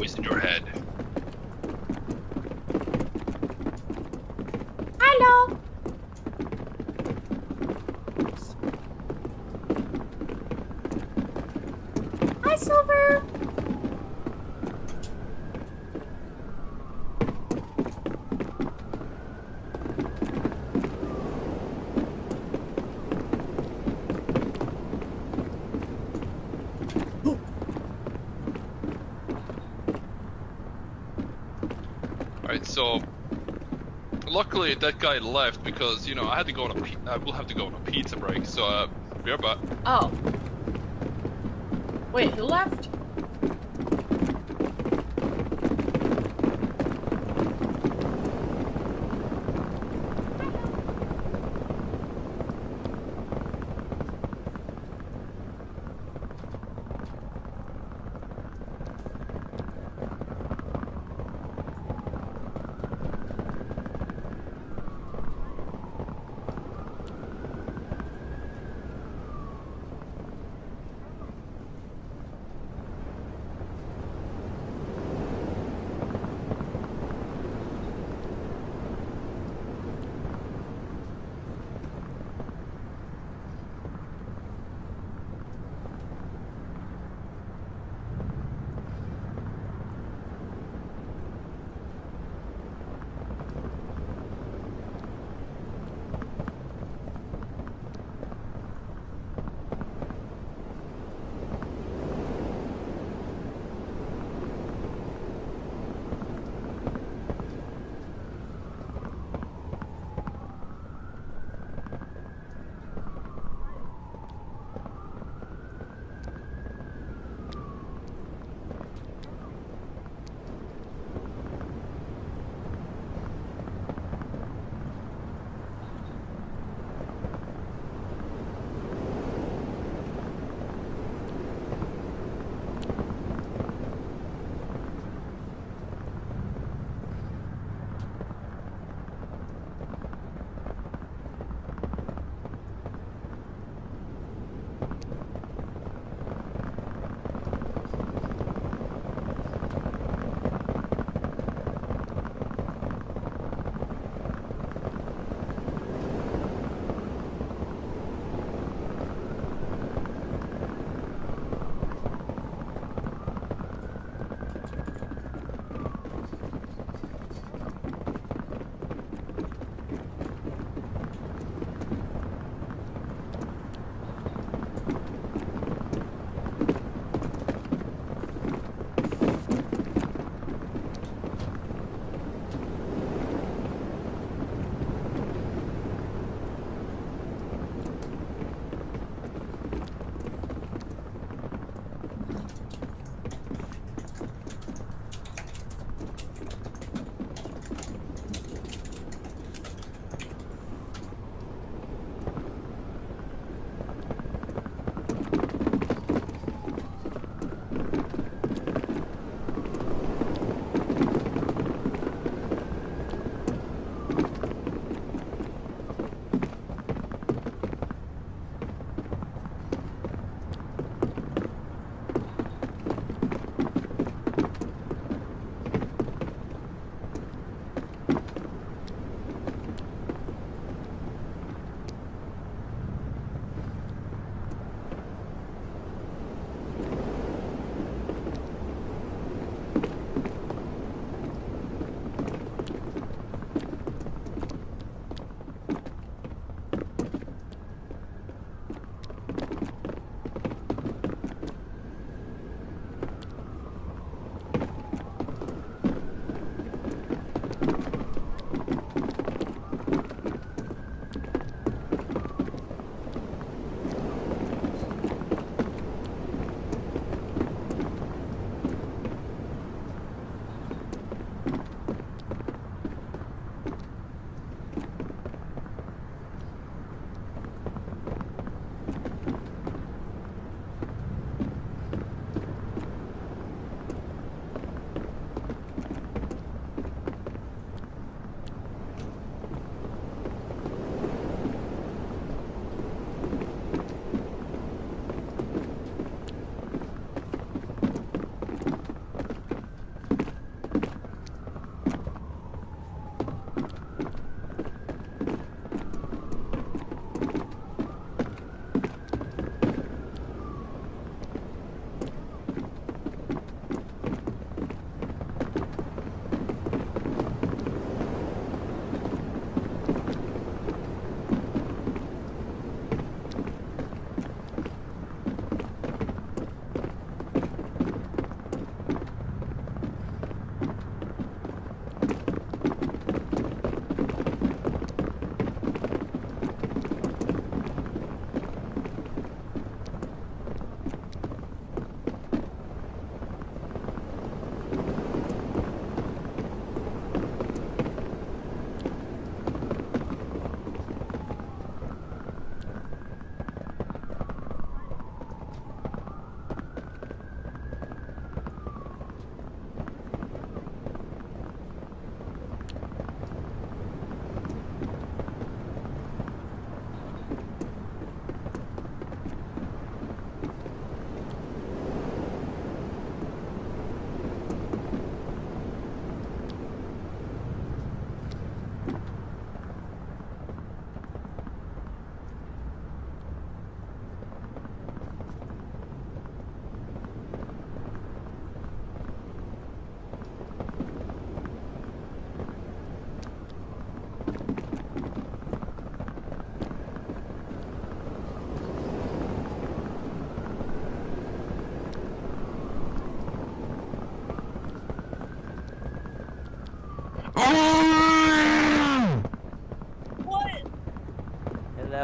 voice in your head. Hello. Hi, Silver. Alright, so luckily that guy left because you know I had to go on a I will have to go on a pizza break. So uh, we're back. Oh. Wait, who left?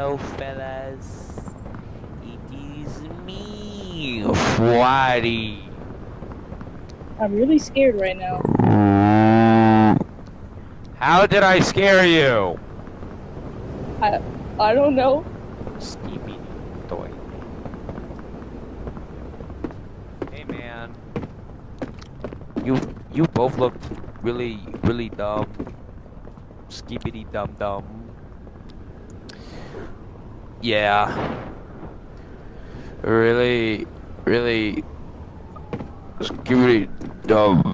Hello, fellas. It is me, Freddy. I'm really scared right now. How did I scare you? I I don't know. Stevie toy. Hey man. You you both look really really dumb. Skippity dum dum. Yeah. Really really skippity dumb.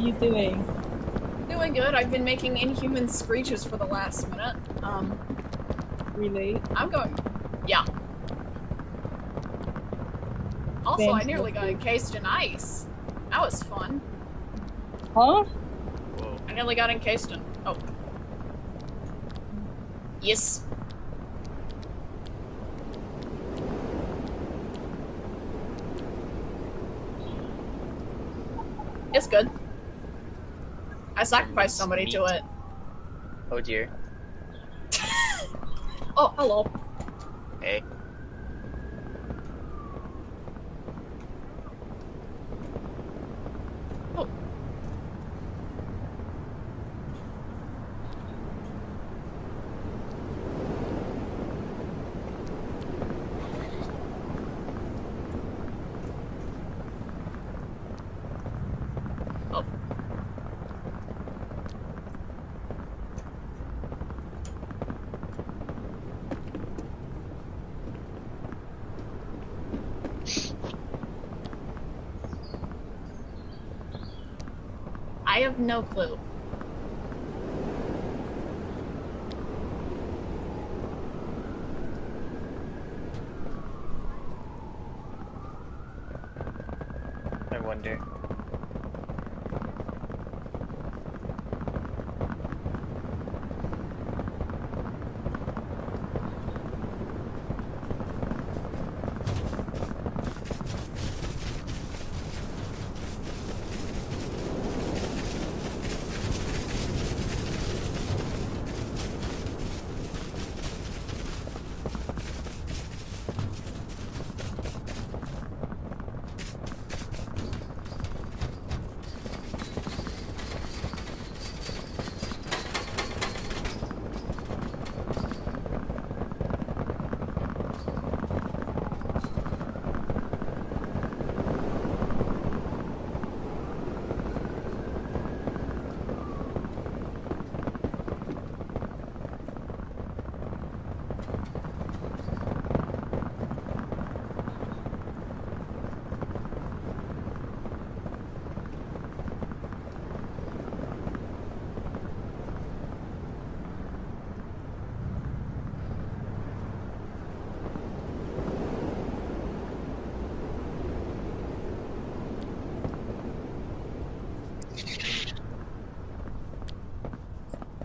You doing? Doing good. I've been making inhuman screeches for the last minute. Um, Relate. I'm going. Yeah. Also, I nearly got encased in ice. That was fun. Huh? I nearly got encased in. Oh. Yes. It's good. I sacrificed somebody to it. Oh dear. Oh, hello. No clue.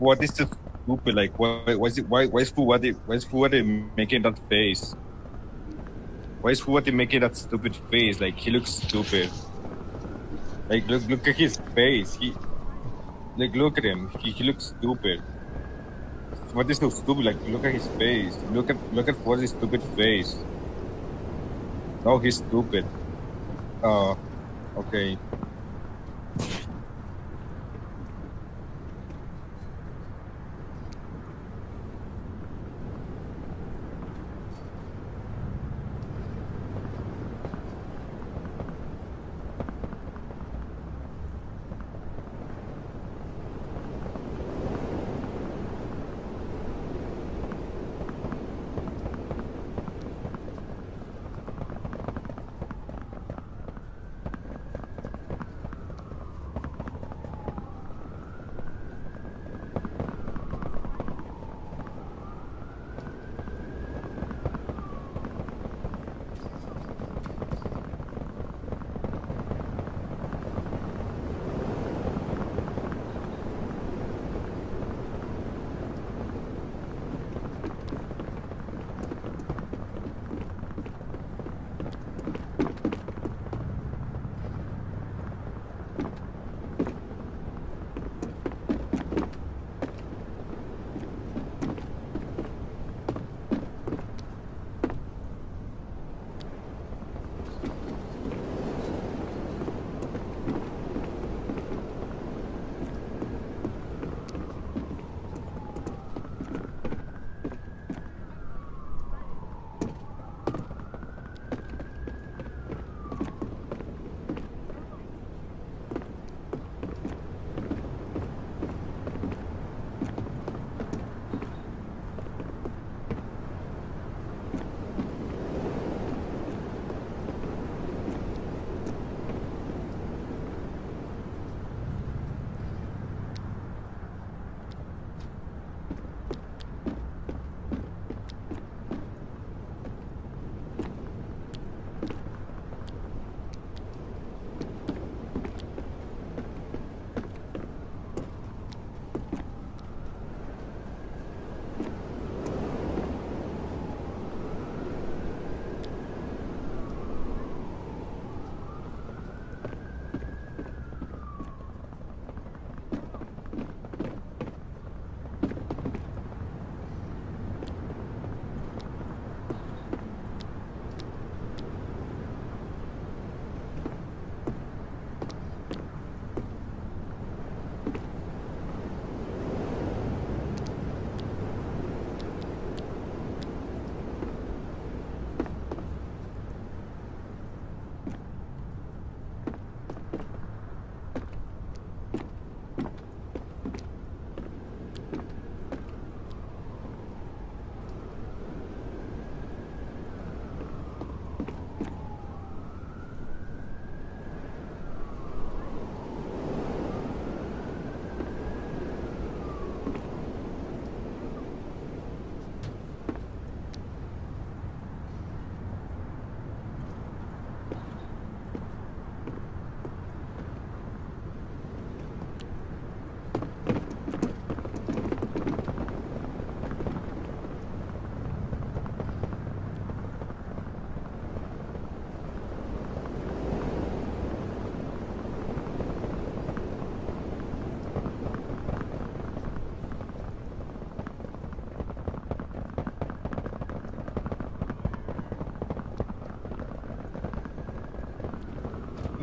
What is the stupid like why why is it why why is Fuwadi why is making that face? Why is Fuwadi making that stupid face? Like he looks stupid. Like look look at his face. He like look at him. He, he looks stupid. What is so stupid? Like look at his face. Look at look at Fuwadi's stupid face. No, he's stupid. Uh okay.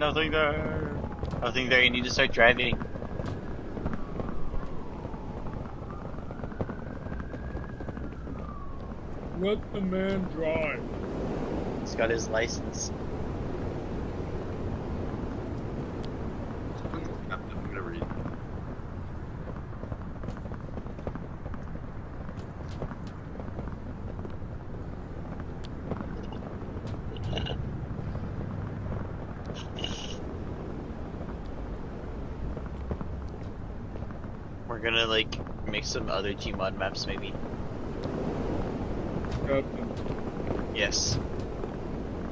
Nothing there. Nothing there. You need to start driving. Let the man drive. He's got his license. I'm gonna read. Gonna like make some other Gmod maps maybe. Captain, Yes.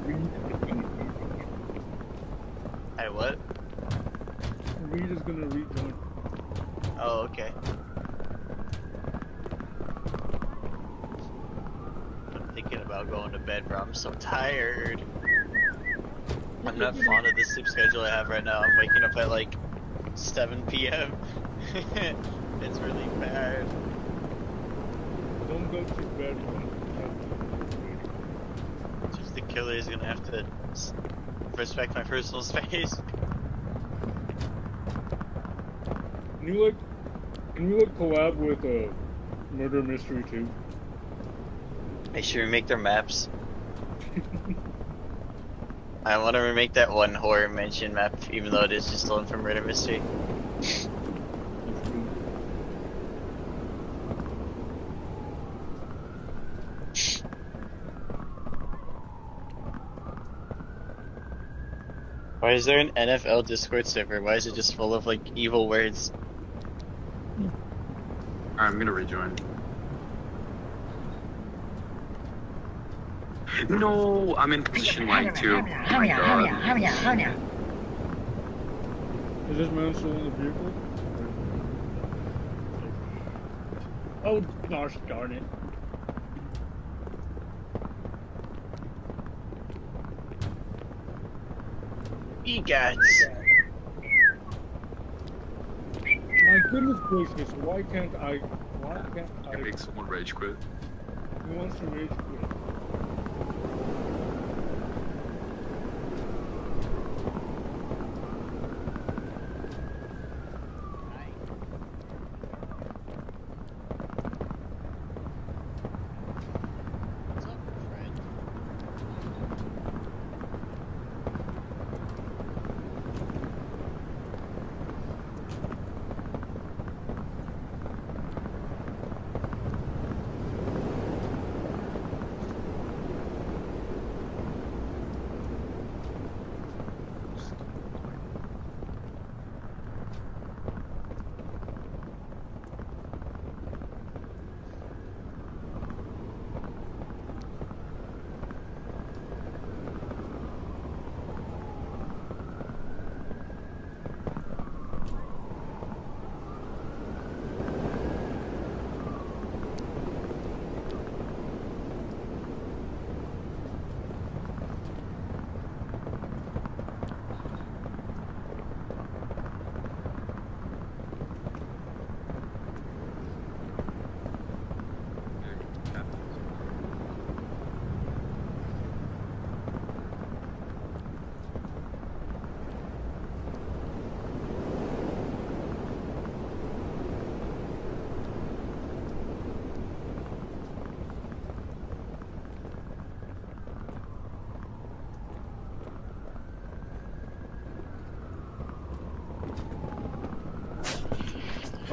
Reed is gonna I what? Reed is gonna rejoin. Oh, okay. I'm thinking about going to bed, bro. I'm so tired. I'm not fond of the sleep schedule I have right now. I'm waking up at like 7 p.m. it's really bad. Don't go to bed. Just the killer is gonna have to respect my personal space. Can you like, can you like collab with uh, Murder Mystery too? Make sure we make their maps. I want to remake that one horror mansion map, even though it is just stolen from Murder Mystery. Why is there an NFL Discord server? Why is it just full of like evil words? Alright, I'm gonna rejoin. No, I'm in position line two. Oh my god. Is this man still in the vehicle? Oh gosh darn it. EGATs! My goodness gracious, why can't I, why can't I I, make someone rage quit. who wants to rage quit? What's up, friend?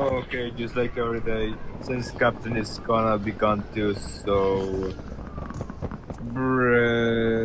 Oh, okay, just like every day. Since Captain is gonna be gone too, so. Bruh.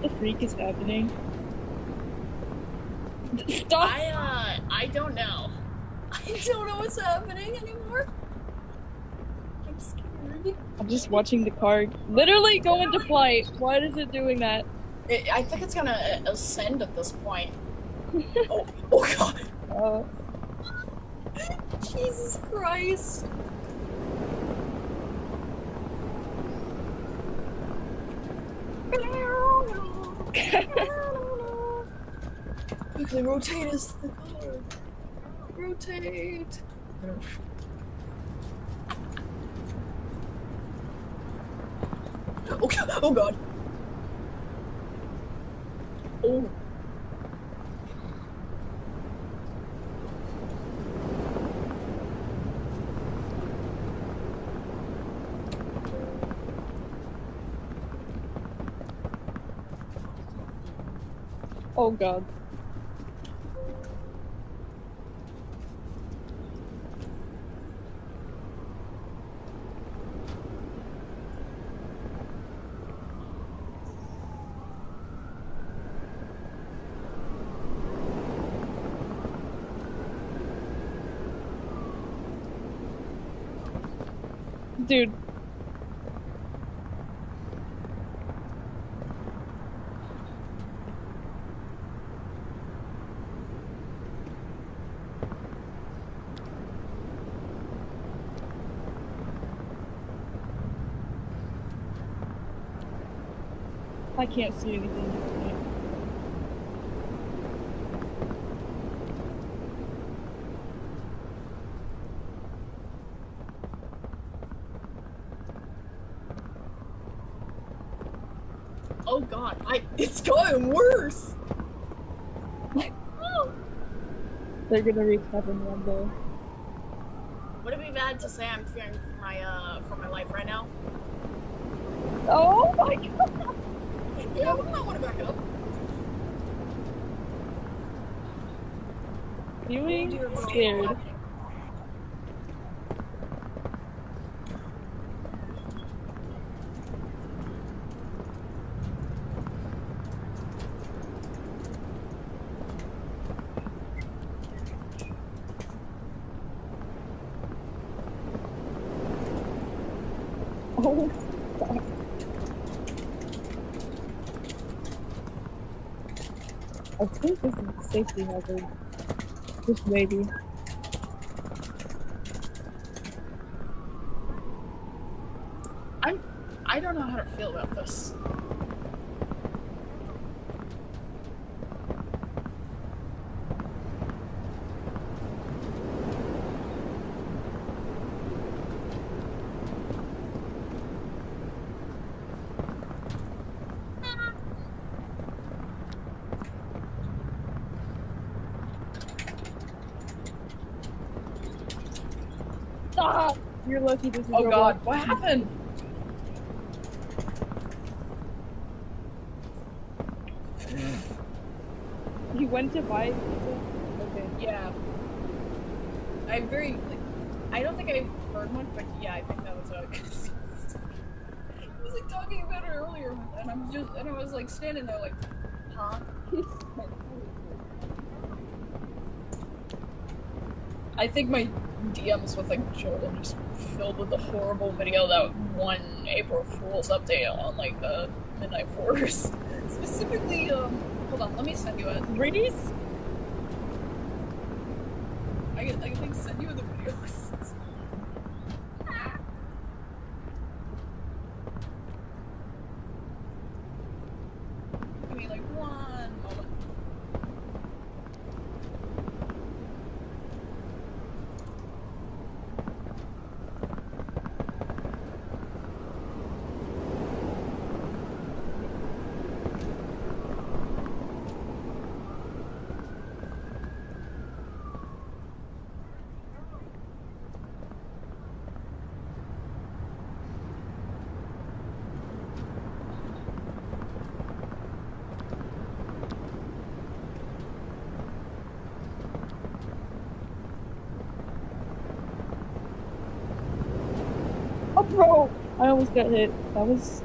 What the freak is happening? Stop! I uh, I don't know. I don't know what's happening anymore. I'm scared. I'm just watching the car literally go into flight. Why is it doing that? It, I think it's gonna uh, ascend at this point. oh, oh god. Uh, Jesus Christ. Quickly rotate us the car. Rotate. Oh god. Oh god. Oh. oh god. Dude, I can't see anything. Oh god. I. It's going worse. They're gonna reach heaven one day. Would it be bad to say I'm fearing for my uh for my life right now? Oh my god! Yeah, I would not want to back up. Feeling Dear scared. Oh, I think this is a safety hazard. Just maybe. I'm. I don't know how to feel about this. Stop! You're this is Oh god, what happened? You went to buy? Okay. Yeah. I'm very like. I don't think I've heard one, but yeah, I think that was a. I was like talking about it earlier, and I'm just and I was like standing there like, huh? I think my DMs with like Jordan just filled with the horrible video that one April Fool's update on like the Midnight Force. Specifically, um, hold on, let me send you it. Reese? I can, I can like send you the videos. almost got hit. That was...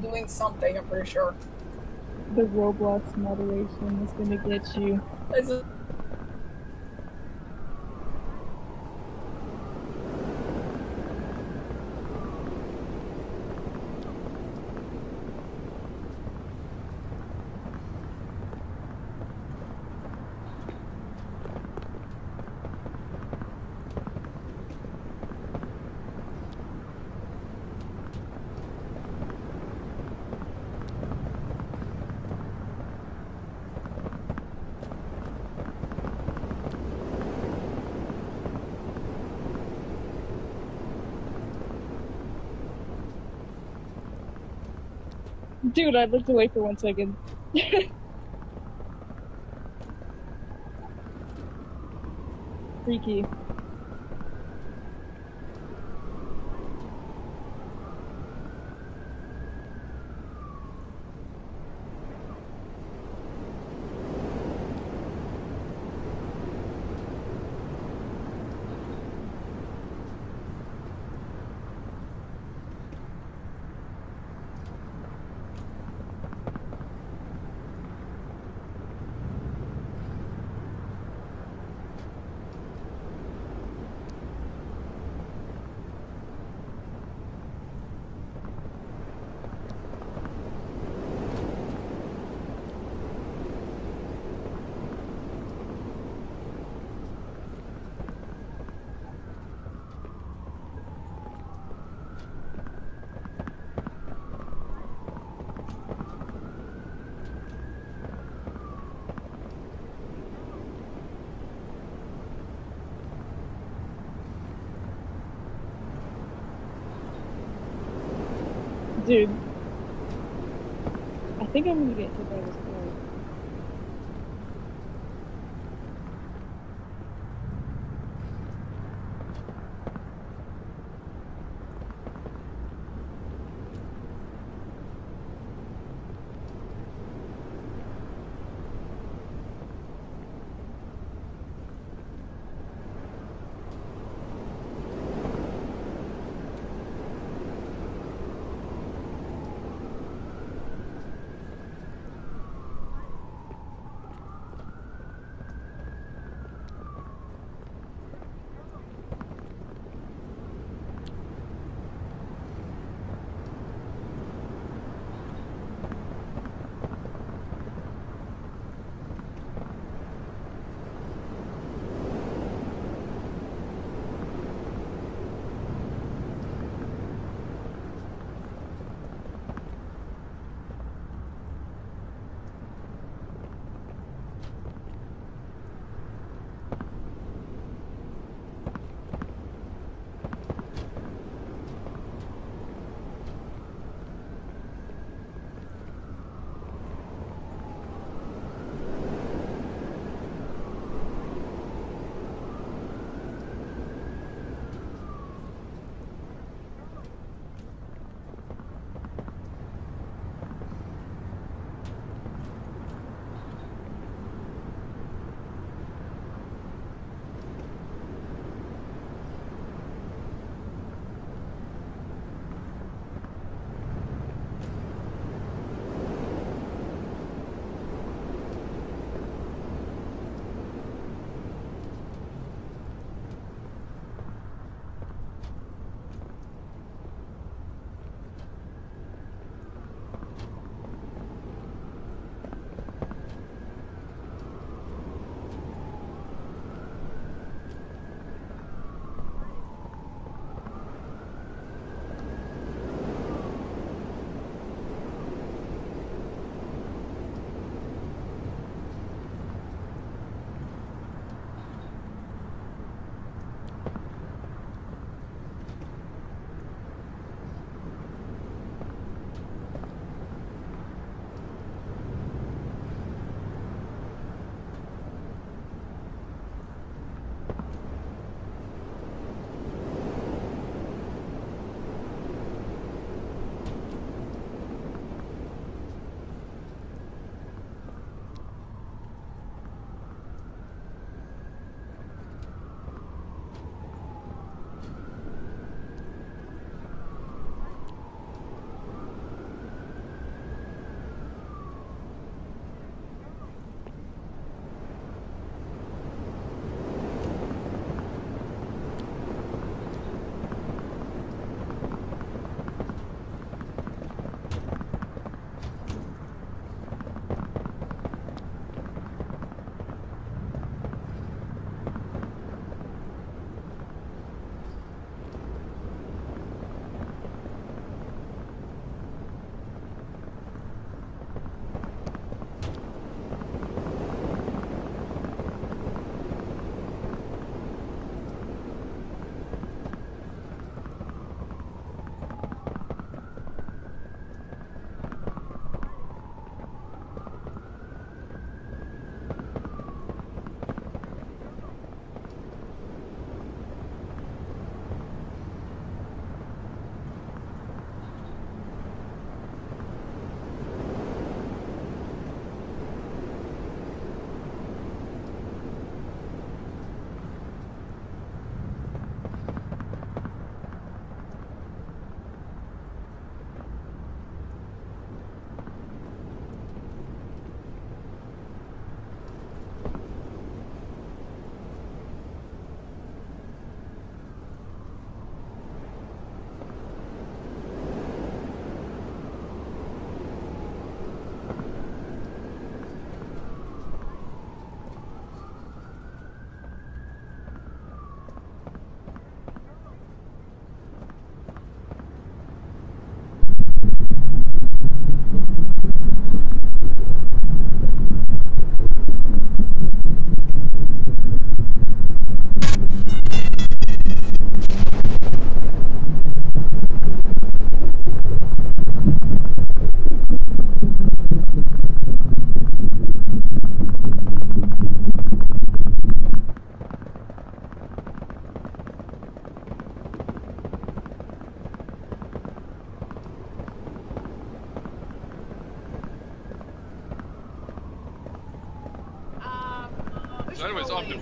Doing something, I'm pretty sure. The Roblox moderation is gonna get you. Dude, I looked away for one second. Freaky. Dude. I think I'm gonna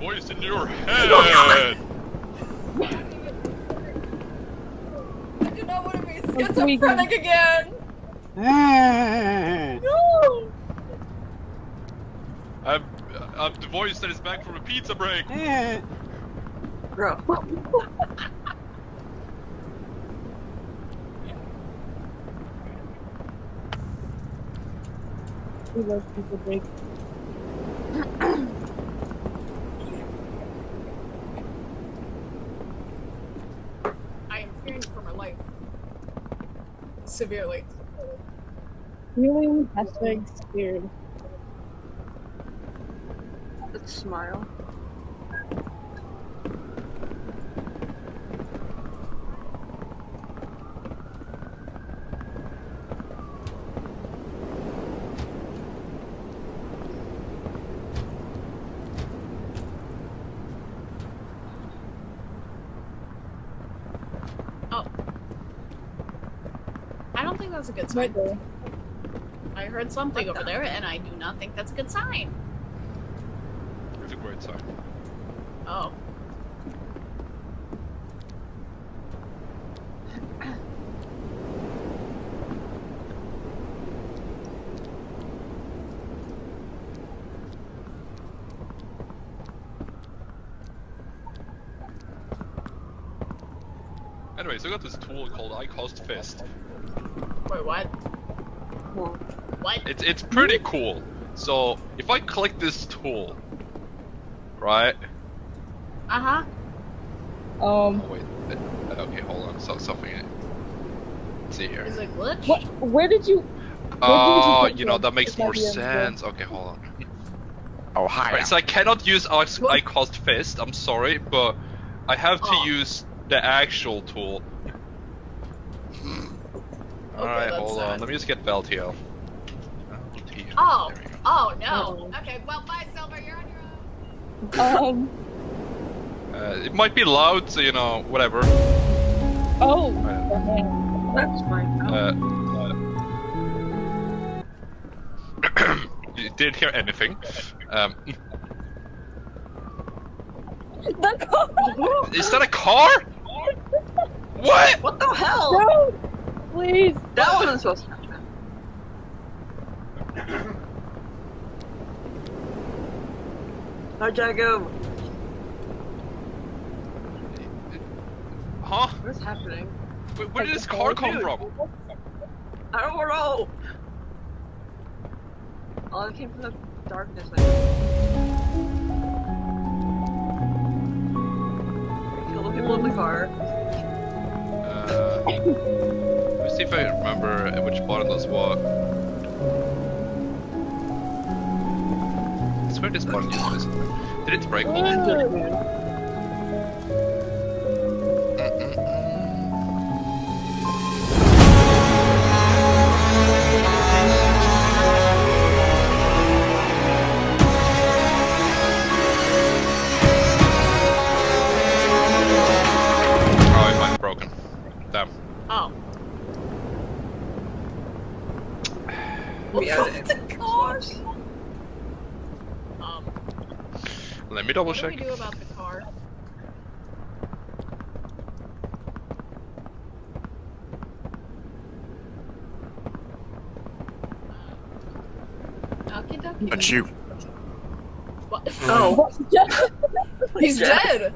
voice in your head. I do not want to be schizophrenic again. I'm, No. I'm the voice that is back from a pizza break. Bro. We love people break. I am fearing for my life. Severely. Really? Hashtag scared. Let's smile. A good sign. there. I heard something over there, and I do not think that's a good sign. It's a great sign. Oh. Anyways, I got this tool called iCost Fist. Wait, what? What? It's it's pretty cool. So if I click this tool, right? Uh huh. Um, Oh wait. uh, Okay, hold on. So something. Let's see here. Is it glitch? what? Where did you? Oh, put you know that makes more IBM sense. Okay, hold on. Oh hi. Right, so I cannot use I iCost Fist. I'm sorry, but I have to Oh. use the actual tool. Alright, that's hold on. Let me just get Valtiel. Valtiel, Oh. there we go. Oh no. Oh. Okay. Well, bye, Silver. You're on your own. Um. Uh, it might be loud, so you know, whatever. Oh. Uh, that's fine. uh, you didn't hear anything. Um, The car. is that a car? What? What the hell? No. Please. That wasn't supposed to happen. How'd I go? Huh? What's happening? Where, where did this car come from? I don't know. Oh, it came from the darkness. I guess. Kill the people in the car. Uh, see if I remember at which button does what. I swear this button uses this. Did it break? Let me double What do we do about the car? Okie dokie. But you. What? Oh. He's dead!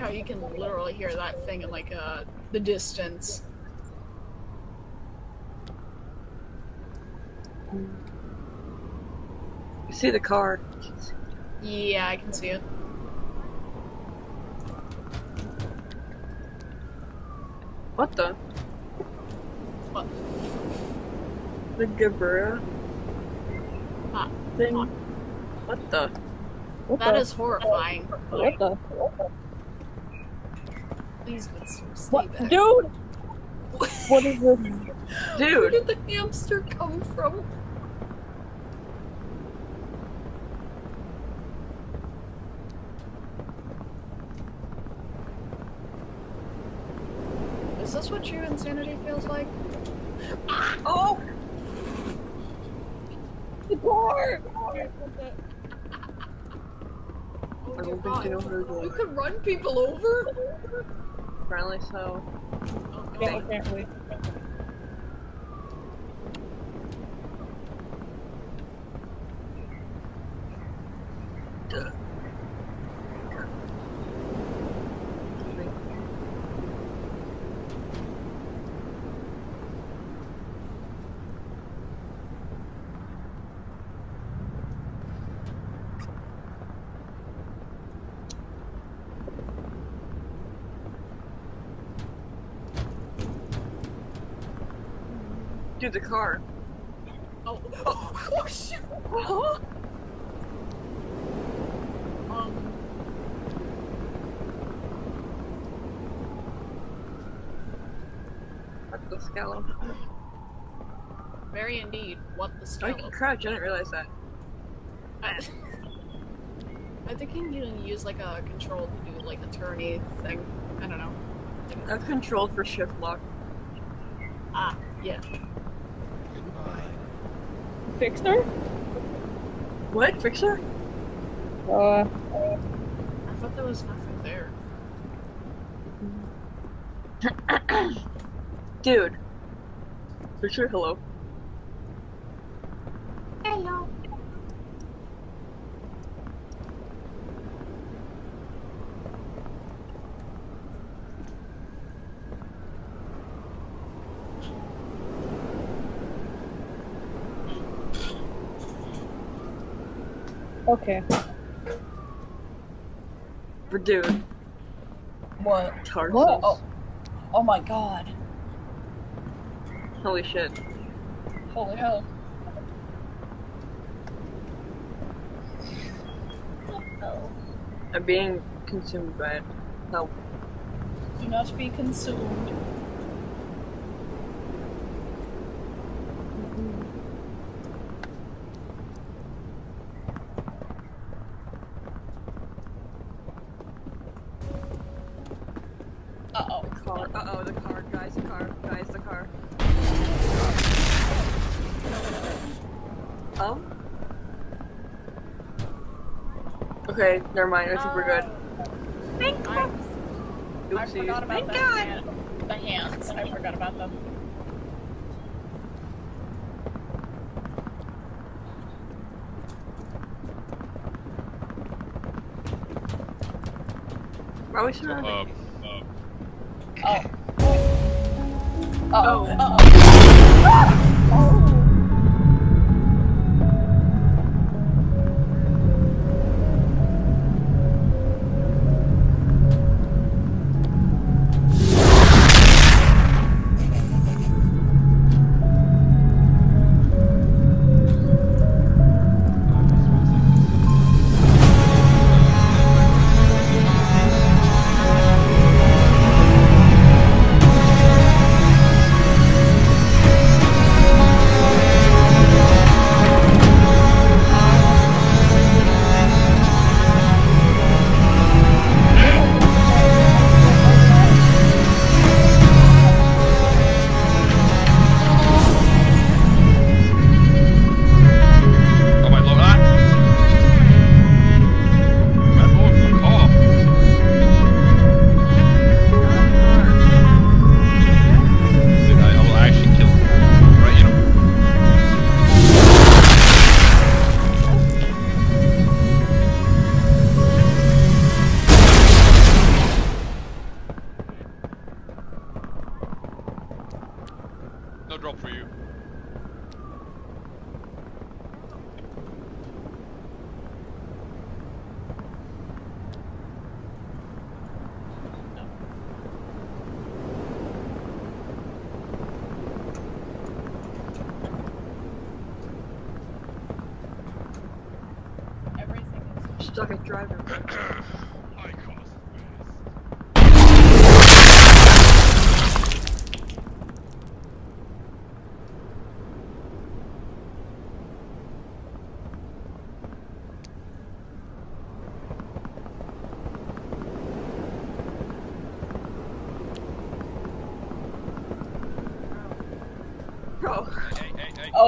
Funny how you can literally hear that thing in like uh the distance. You see the car. Yeah, I can see it. What the? What? The Gabura Ah, thing. What the? What that the? is horrifying. What the? Please, Mitsu, stay What, back. dude? What is this? Dude! Where did the hamster come from? Is this what true insanity feels like? oh! The car! Oh I dear don't think God. they know what they're You could run people over? Apparently so. Yeah, apparently. Dude, the car. Oh, oh, oh shit! Um, What the scallop? very indeed. What the I scallop? can crouch, I didn't realize that. I, I think you can use like a control to do like the turny thing. I don't know. I've controlled for shift lock. Ah, yeah. Fixer? What? Fixer? Uh, I thought there was nothing there. Dude. Fixer, hello. Hello. Okay. But dude, What? What? Oh. Oh my god. Holy shit. Holy hell. I'm being consumed by it. Help. Do not be consumed. Uh oh. The car. Uh oh, the car. Guys, the car. Guys, the car. Oh? Okay, never mind. I think we're good. I, I forgot about Thank the, God. hand, the hands. I forgot about them. Are we surrounded? Um,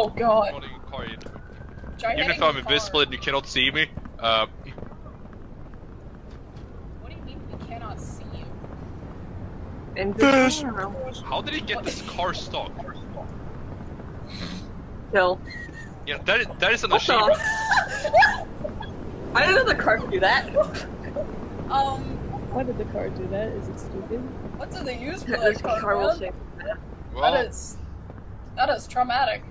Oh, God. Holding a car in. Try Even if I'm invisible and you cannot see me, uh, What do you mean we cannot see you? invisible. how did he get this car stuck? Kill. Yeah, that is, that is an What the? achievement. I didn't know the car could do that. Um, Why did the car do that? Is it stupid? what do they use for this that car? car will man? save. Well, That is, that is traumatic.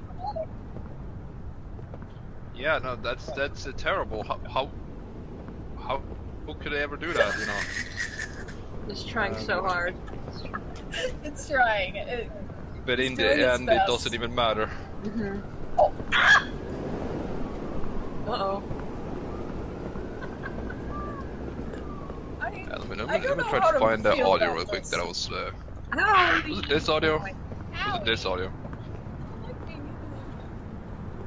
Yeah, no, that's that's uh, terrible. How, how how how could I ever do that? You know. It's trying so hard. It's trying. It, But in the end, it doesn't even matter. Mm-hmm. Oh. Uh oh. I, Yeah, let me, let me, let me try to to find the feel audio real quick. That I was. Uh, Ow! was it this audio? Was it this audio?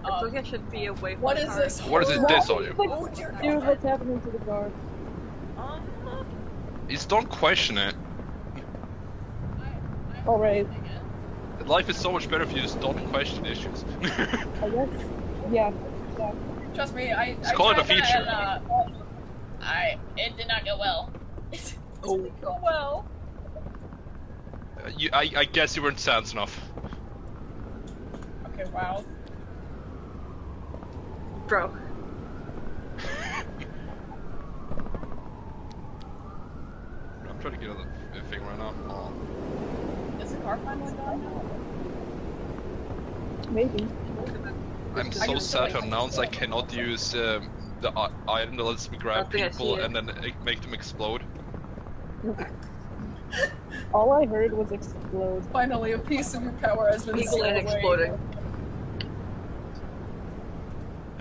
I feel um, like I should be away from what the is car. this? What is it? This audio? Oh dear Dude, God. what's happening to the car? Um, Just don't question it. Alright, Life is so much better if you just don't question issues. I guess. Yeah. yeah. Trust me, I. Let's I call it a tried that feature. And, uh, I. It did not go well. It Oh. didn't go well. Uh, you, I, I guess you weren't sans enough. Okay, wow. Bro. I'm trying to get on the the thing right now. Oh. Is the car finally gone? Maybe. I'm so sad to announce I cannot use um, the i- item that lets me grab I think I people and then uh, make them explode. All I heard was explode. Finally, a piece of your power has been People stolen and away. exploding.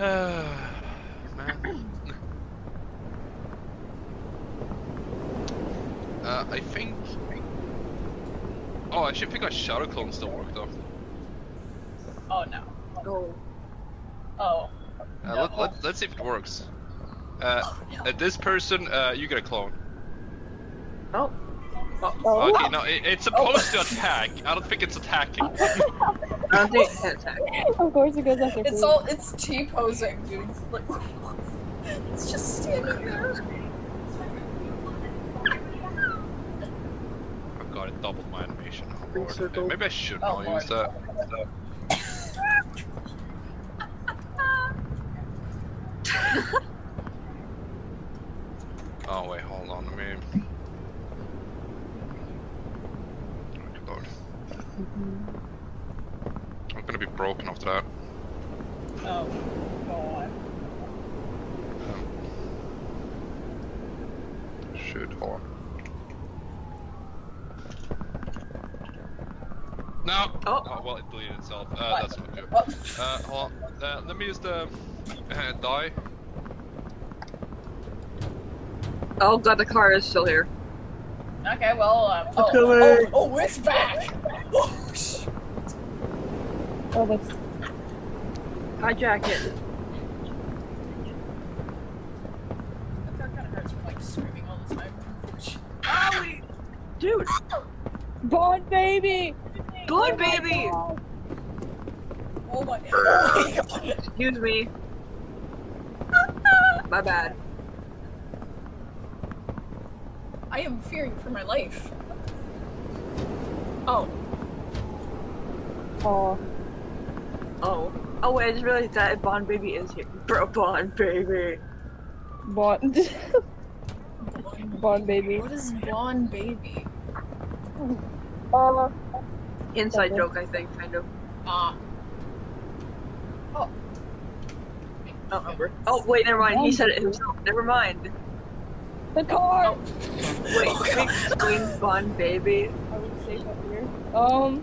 Man. Uh, I think. Oh, I should think my shadow clone still work though. Oh no. Oh. Oh. Uh, No. let, let, let's see if it works. Uh, uh, this person, uh, you get a clone. Oh. Oh, Okay, no, it, it's supposed to attack. I don't think it's attacking. I don't think it can attack. of course it goes after It's food. all. It's T posing, dude. It's like. It's just standing there. Oh god, it doubled my animation. Oh, Big Lord. circle. Maybe I should Oh, not Lord. use that. Oh wait, hold on, let me. Good lord. I'm gonna be broken after that. Oh. God. Should hold on. No! Oh. well, it deleted itself. Uh, What? that's not good. What? Uh, hold on. Uh, let me use the uh, die. Oh god, the car is still here. Okay, well, um, oh, coming. oh, oh, it's back! Oh, sh- Oh, that's. Hijack it. That car kinda hurts from, like, screaming all the time. Owie! Dude! Bond baby! Good baby! Oh my, oh my god! Excuse me. My bad. I am fearing for my life. Oh, Oh, Oh. Oh wait, I just realized that Bond baby is here. Bro, Bond baby. Bond. Bond baby. what is Bond Baby? Uh, Inside Okay. joke, I think, kind of. Ah. I don't remember. Oh wait, never mind. He said it himself. Never mind. the car! Wait, can we explain Bond baby? Are we safe up here? Um,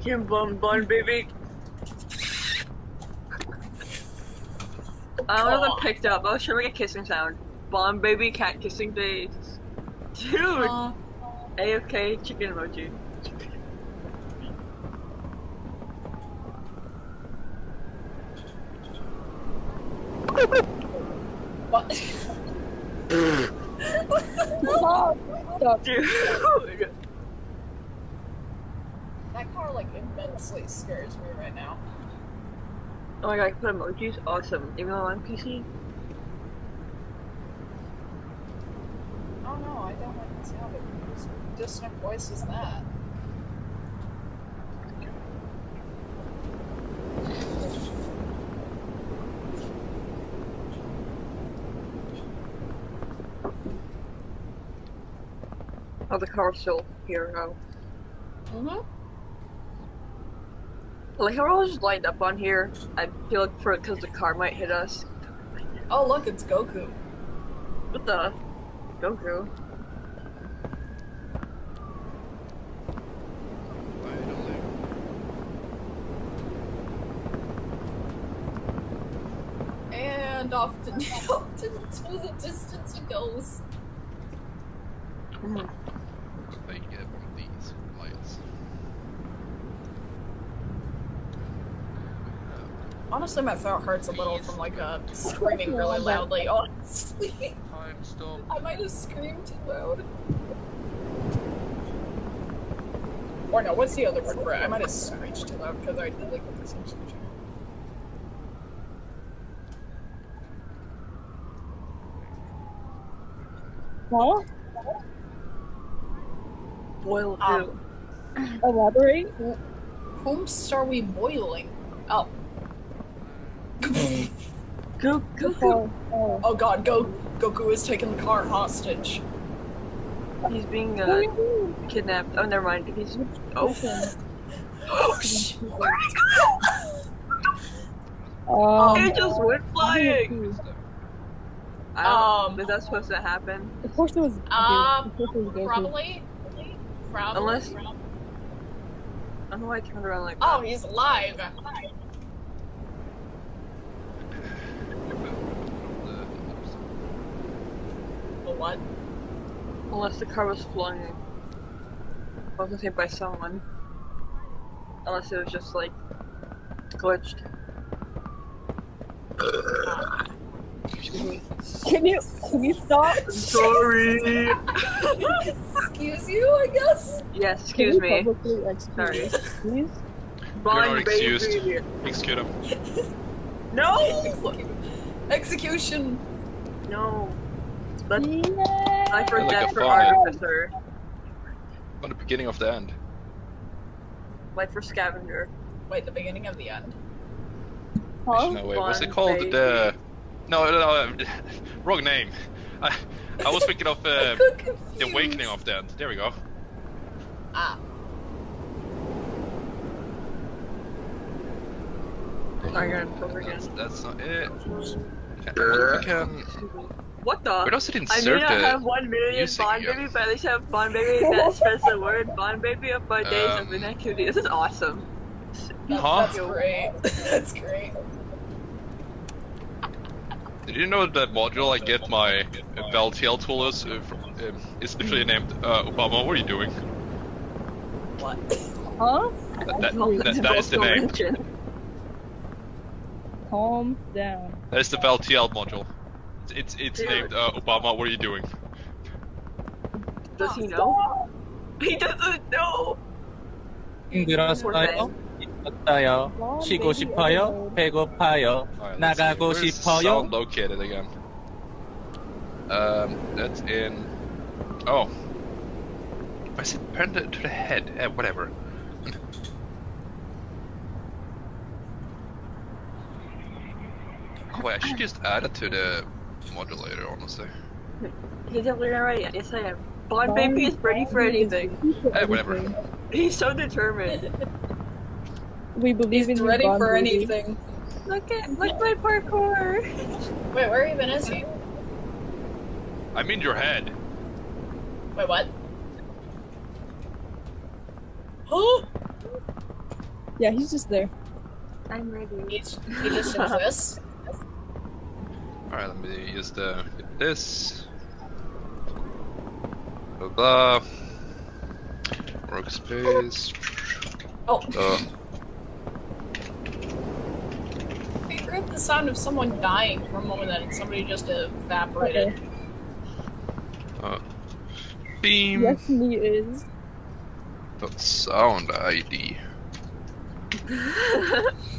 Kim Bond Bond baby. I wasn't God. picked up. I was trying to make a kissing sound. Bomb baby cat kissing face. Dude! Uh, AFK chicken emoji. what? Stop. Dude! That car like immensely scares me right now. Oh my god, I can put emojis? Awesome. Even though I'm PC? Oh no, I don't like the sound of whose dissonant voice is that? Oh, the car's still here now. Mm-hmm. Like, how we're all just lined up on here. I feel like for because the car might hit us. Oh look, it's Goku. What the? Goku. And off to, off to, to the distance it goes. They get one of these lights. Honestly, my throat hurts a little from like uh, screaming really loudly. Honestly, Time stop. I might have screamed too loud. Or no, what's the other word for it? I might have screeched too loud because I did like what this screeching. Huh? Boil Um, who? Elaborate? Whomst are we boiling? Oh. Go, Goku! Oh. Oh god, Go Goku is taking the car hostage. He's being uh, kidnapped. Oh, never mind. He's. Oh. Listen, Oh sh! Where'd he go? Um, It just went flying! I don't Um, know. Is that supposed to happen? of course it was. Um, it was Goku. Probably. Probably. Unless- I don't know why I turned around like That. Oh, that. he's alive. The what? Unless the car was flung. I was gonna say by someone. Unless it was just like glitched. Excuse me. Can you can you stop? Sorry. Excuse you, I guess. yes, excuse you me. publicly excuse Sorry. me, Please. Blind not excused. baby. Execute him. No! Execution. No. That's Yeah. life or Like a for fawn. artificer. On the beginning of the end. Life for scavenger. Wait, the beginning of the end. Huh? No, wait, what's it called? baby. The. No, no, no, um, wrong name. I, I was thinking of uh, The. Awakening of the End. There we go. Ah. Sorry, you're gonna over again. That's, that's not it. Can, we can. What the? Where does it I may insert not have the. one million Bond here? Baby, but at least I have Bond Baby that spreads the word Bond Baby of my days of Um, inactivity. This is awesome. That- Huh? That's great. that's great. Did you know that module I get my uh, Valtiel tool is, uh, from, um, is literally named uh, Obama? What are you doing? What? Huh? That, that, that, that is the name. Calm down. That is the Valtiel module. It's it's, it's Dude. named uh, Obama. What are you doing? Does he know? He doesn't know. 힘들었어요? 있었어요. Long 쉬고 baby 싶어요? episode. Alright, 배고파요? let's see. 나가고 Where's the 싶어요? Sound located again. Um, that's in. Oh. I said turn to, to the head. Eh, whatever. oh, wait, I should just add it to the modulator, honestly. He's definitely not ready. Yes, I am. Bond Baby is ready for anything. Eh, whatever. He's so determined. We believe He's in ready Bond for baby. anything. Look at look my parkour. Wait, where even is he? I mean your head. Wait, what? Huh? Yeah, he's just there. I'm ready. He's, he just exists. Alright, let me use the this. Blah blah. Workspace. Oh, Uh, I heard the sound of someone dying for a moment and somebody just evaporated. uh, beam. Yes, he is. Dot sound ID.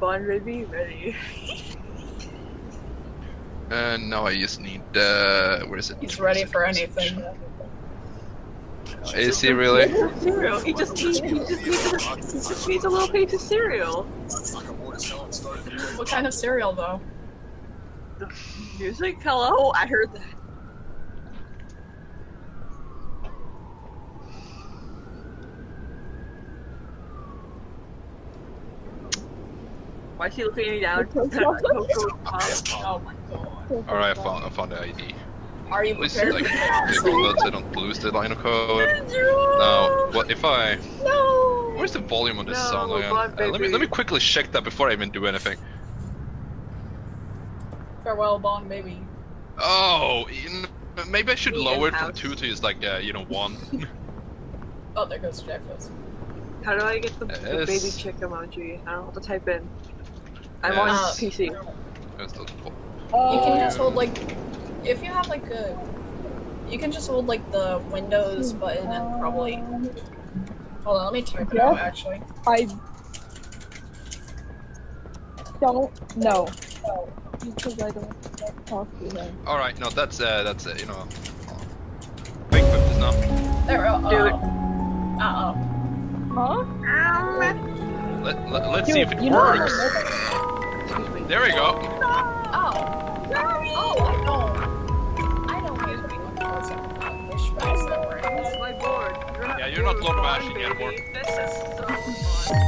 Bond baby, ready. And now I just need uh, where is it? He's ready for anything. Is he really? cereal. He just needs, he just needs, a, he just needs a little page of cereal. What kind of cereal, though? The music? Hello? I heard that. Why is he looking me down? Oh my god. All right, I found I found the ID. Are you At least like for that? able that I don't lose the line of code. Now, what if I? No! Where's the volume on this No, song again? Bond Uh, let me let me quickly check that before I even do anything. Farewell, Bond, baby. Oh, you maybe I should Me lower it from house. two to just like uh, you know one. Oh, there goes Jackfus. How do I get the, the baby chick emoji? I don't know what to type in. I'm Yes. on Uh, PC. That's the po- You can Uh, just hold like, if you have like a, you can just hold like the Windows button and probably. Hold on, let me type it out actually. I don't know. Because I don't talk to him. All right, no, that's uh, that's uh, you know. Wait, put this now. There we go. Do it. Uh oh. Huh? Let, let, let's Do see if it You know works. Excuse me. There we go. Oh. Oh, I know. I know he's being a wish bags that were in It's it. my board. Yeah, you're not Lord Bond, Bashing anymore. This is so fun.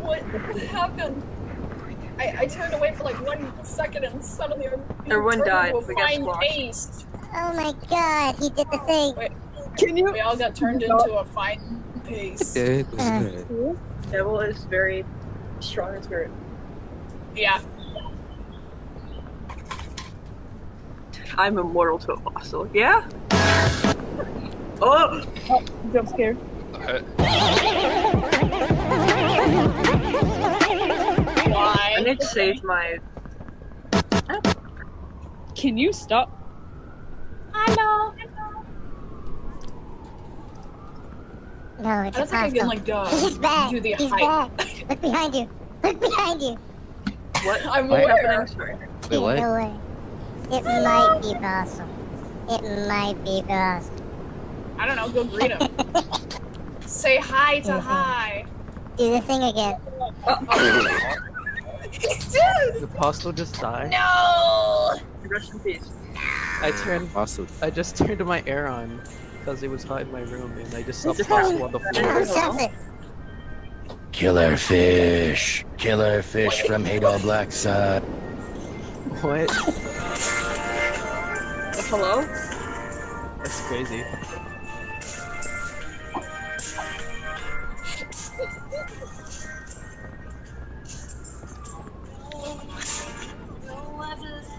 What happened? I, I turned away for like one second and suddenly I'm being Everyone turned died. into a We got fine squashed. paste. Oh my god. He did the thing. Wait, Can you? we all got turned into a fine paste. it was Uh. good. Devil is very strong in spirit. Yeah. I'm immortal to a fossil. Yeah? Oh! Oh, jump scare. Why? I need to save my. Can you stop? Hello. No, it's I don't think I can like uh, He's back. do the He's height. back. Look behind you. Look behind you. What? I'm Wait. aware. Sorry. Wait, what? No way. It might be Apostle. It might be Apostle. I don't know. Go greet him. Say hi to hi. Do the thing again. He's dead. The apostle just died. No. Rest in peace. I turned. Apostle. I just turned my air on because it was hot in my room, and I just saw It's apostle on the floor. stops it? Killer fish. Killer fish from Hadal Black Sun. What? Hello? That's crazy.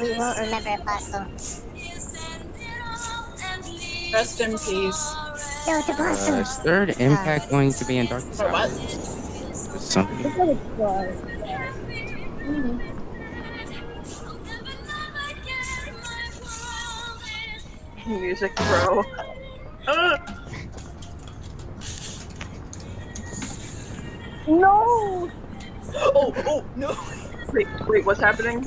We won't remember Apostle. Rest in peace. No, it's Apostle. Uh, is third impact going to be in Dark For what? Something. It's like a. Music, bro. Uh, No! Oh, oh, no. wait, wait, what's happening?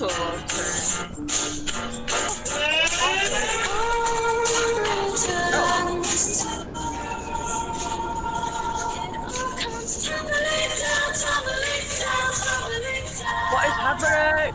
What is happening?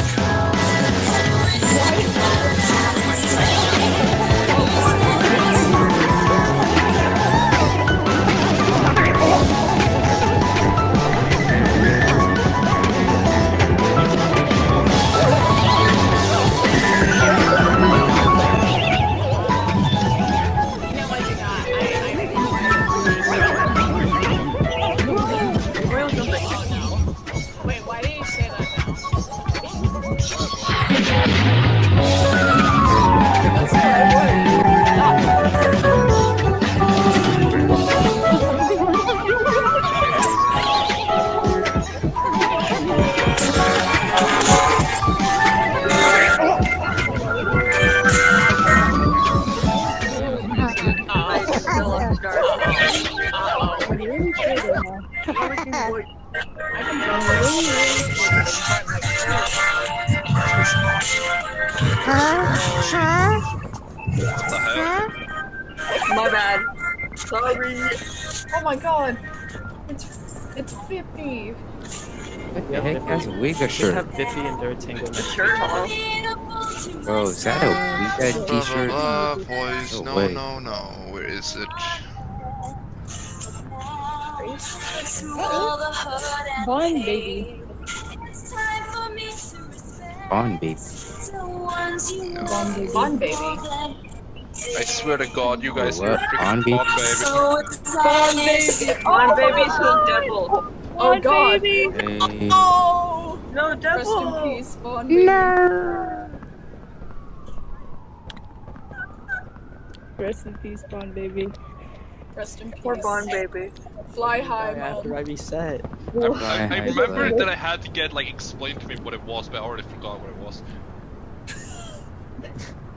My bad. Sorry. Oh my god. It's it's 50. What the heck has a wig shirt? have Bippy and Durtango next Shirt hello. Bro, is that a wig t-shirt? blah, blah, boys, No no, way. no, no. Where is it? Bond baby. Bond baby. Bond baby. Bond baby. I swear to God, you guys What? are freaking On beat? Bond baby. Bond oh, oh, baby. On baby devil. Oh god. Hey. Oh! No devil. Rest in devil. peace, Bond baby. Rest in peace, Bond baby. Rest in peace. Poor Bond baby. Fly high, after. I reset. I, I, I Right, remember that I had to get like explained to me what it was, but I already forgot what it was.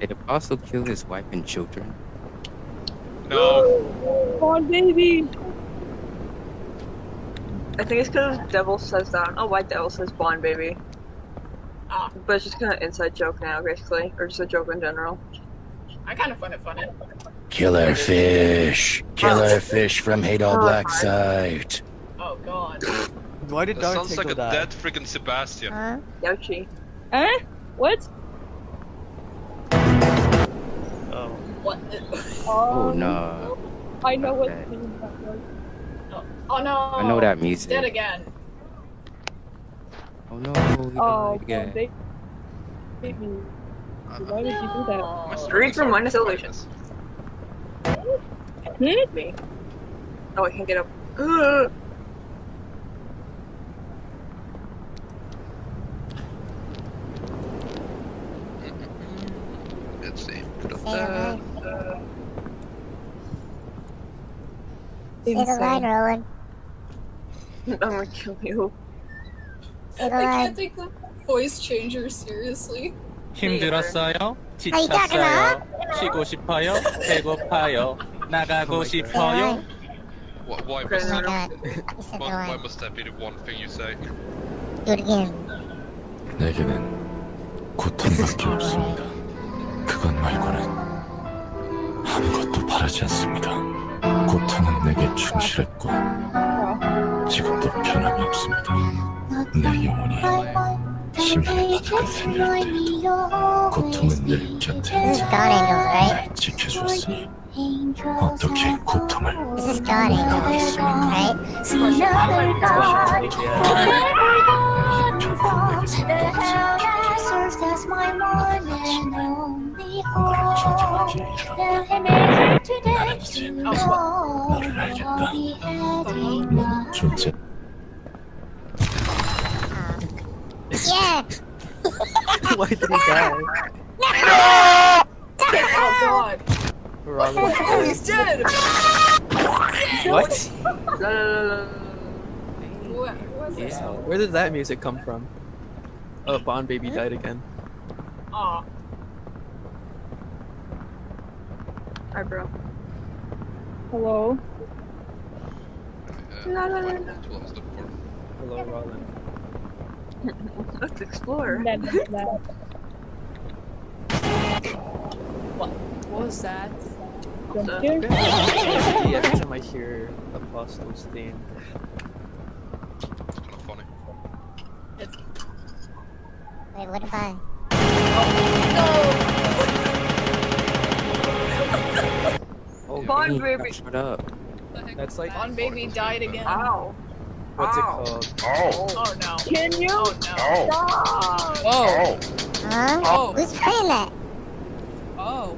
Did Apostle kill his wife and children? No. Bond baby. I think it's because the Devil says that. I don't know why Devil says Bond baby. But it's just kind of inside joke now, basically, or just a joke in general. I kind of find it funny. Killer fish. Killer fish from Hadal Oh, Blacksite. Oh god. Why did That sounds like a die? dead freaking Sebastian. Huh? Yoshi. Huh? What? What? Oh Um, no. I know what Okay. that was. Oh no. I know that music. Dead again. Oh no, he Oh, died again. Bond baby. Why would you do that? No. Read from minus illusion. Hmm? Me. Oh, I can't get up. Ugh. see. Put up Say the that. line. Say the line, Insane. Rowan. I'm gonna kill you. Say the I can't line. take the voice changer seriously. 힘들었어요? Are you talking 지쳤어요? 쉬고 싶어요? 배고파요? 나가고 Oh my God. Say the 싶어요? line. Why, why, Okay, must, Oh my no, no. god. You said the why, why line. must that be the one thing you say? Do it again. 내게는 고통밖에 없습니다. 그것 말고는 아무것도 바라지 않습니다. 고통은 내게 충실했고 지금도 변함이 없습니다. 내 영혼이 심연에 바닥을 세밀할 때에도 고통은 늘 곁에? 날 지켜주었으니 어떻게 고통을 is God Angels, right? 나 first as my one and only hope. Tell him anything today, you know I'll be heading up. Yeah! Why did he die? No! no! Oh god! Wrong. Oh, he's dead! what? no, no, no, no. Yeah. Where did that music come from? Oh, Bond Baby died again. Aw. Hi, bro. Hello? La, la, la, la. That's what I was looking for. Hello, Roland. Let's explore. What was that? Jump the- every time I hear Apostle's theme. It's kind of funny. Wait, what if I? Oh, Bond me. baby. Shut up. That's like On baby died again. Ow. what's it called? Oh. Oh no. Can you? Oh no. Oh. Stop! Whoa. Huh? Oh. Who's playing that? Oh.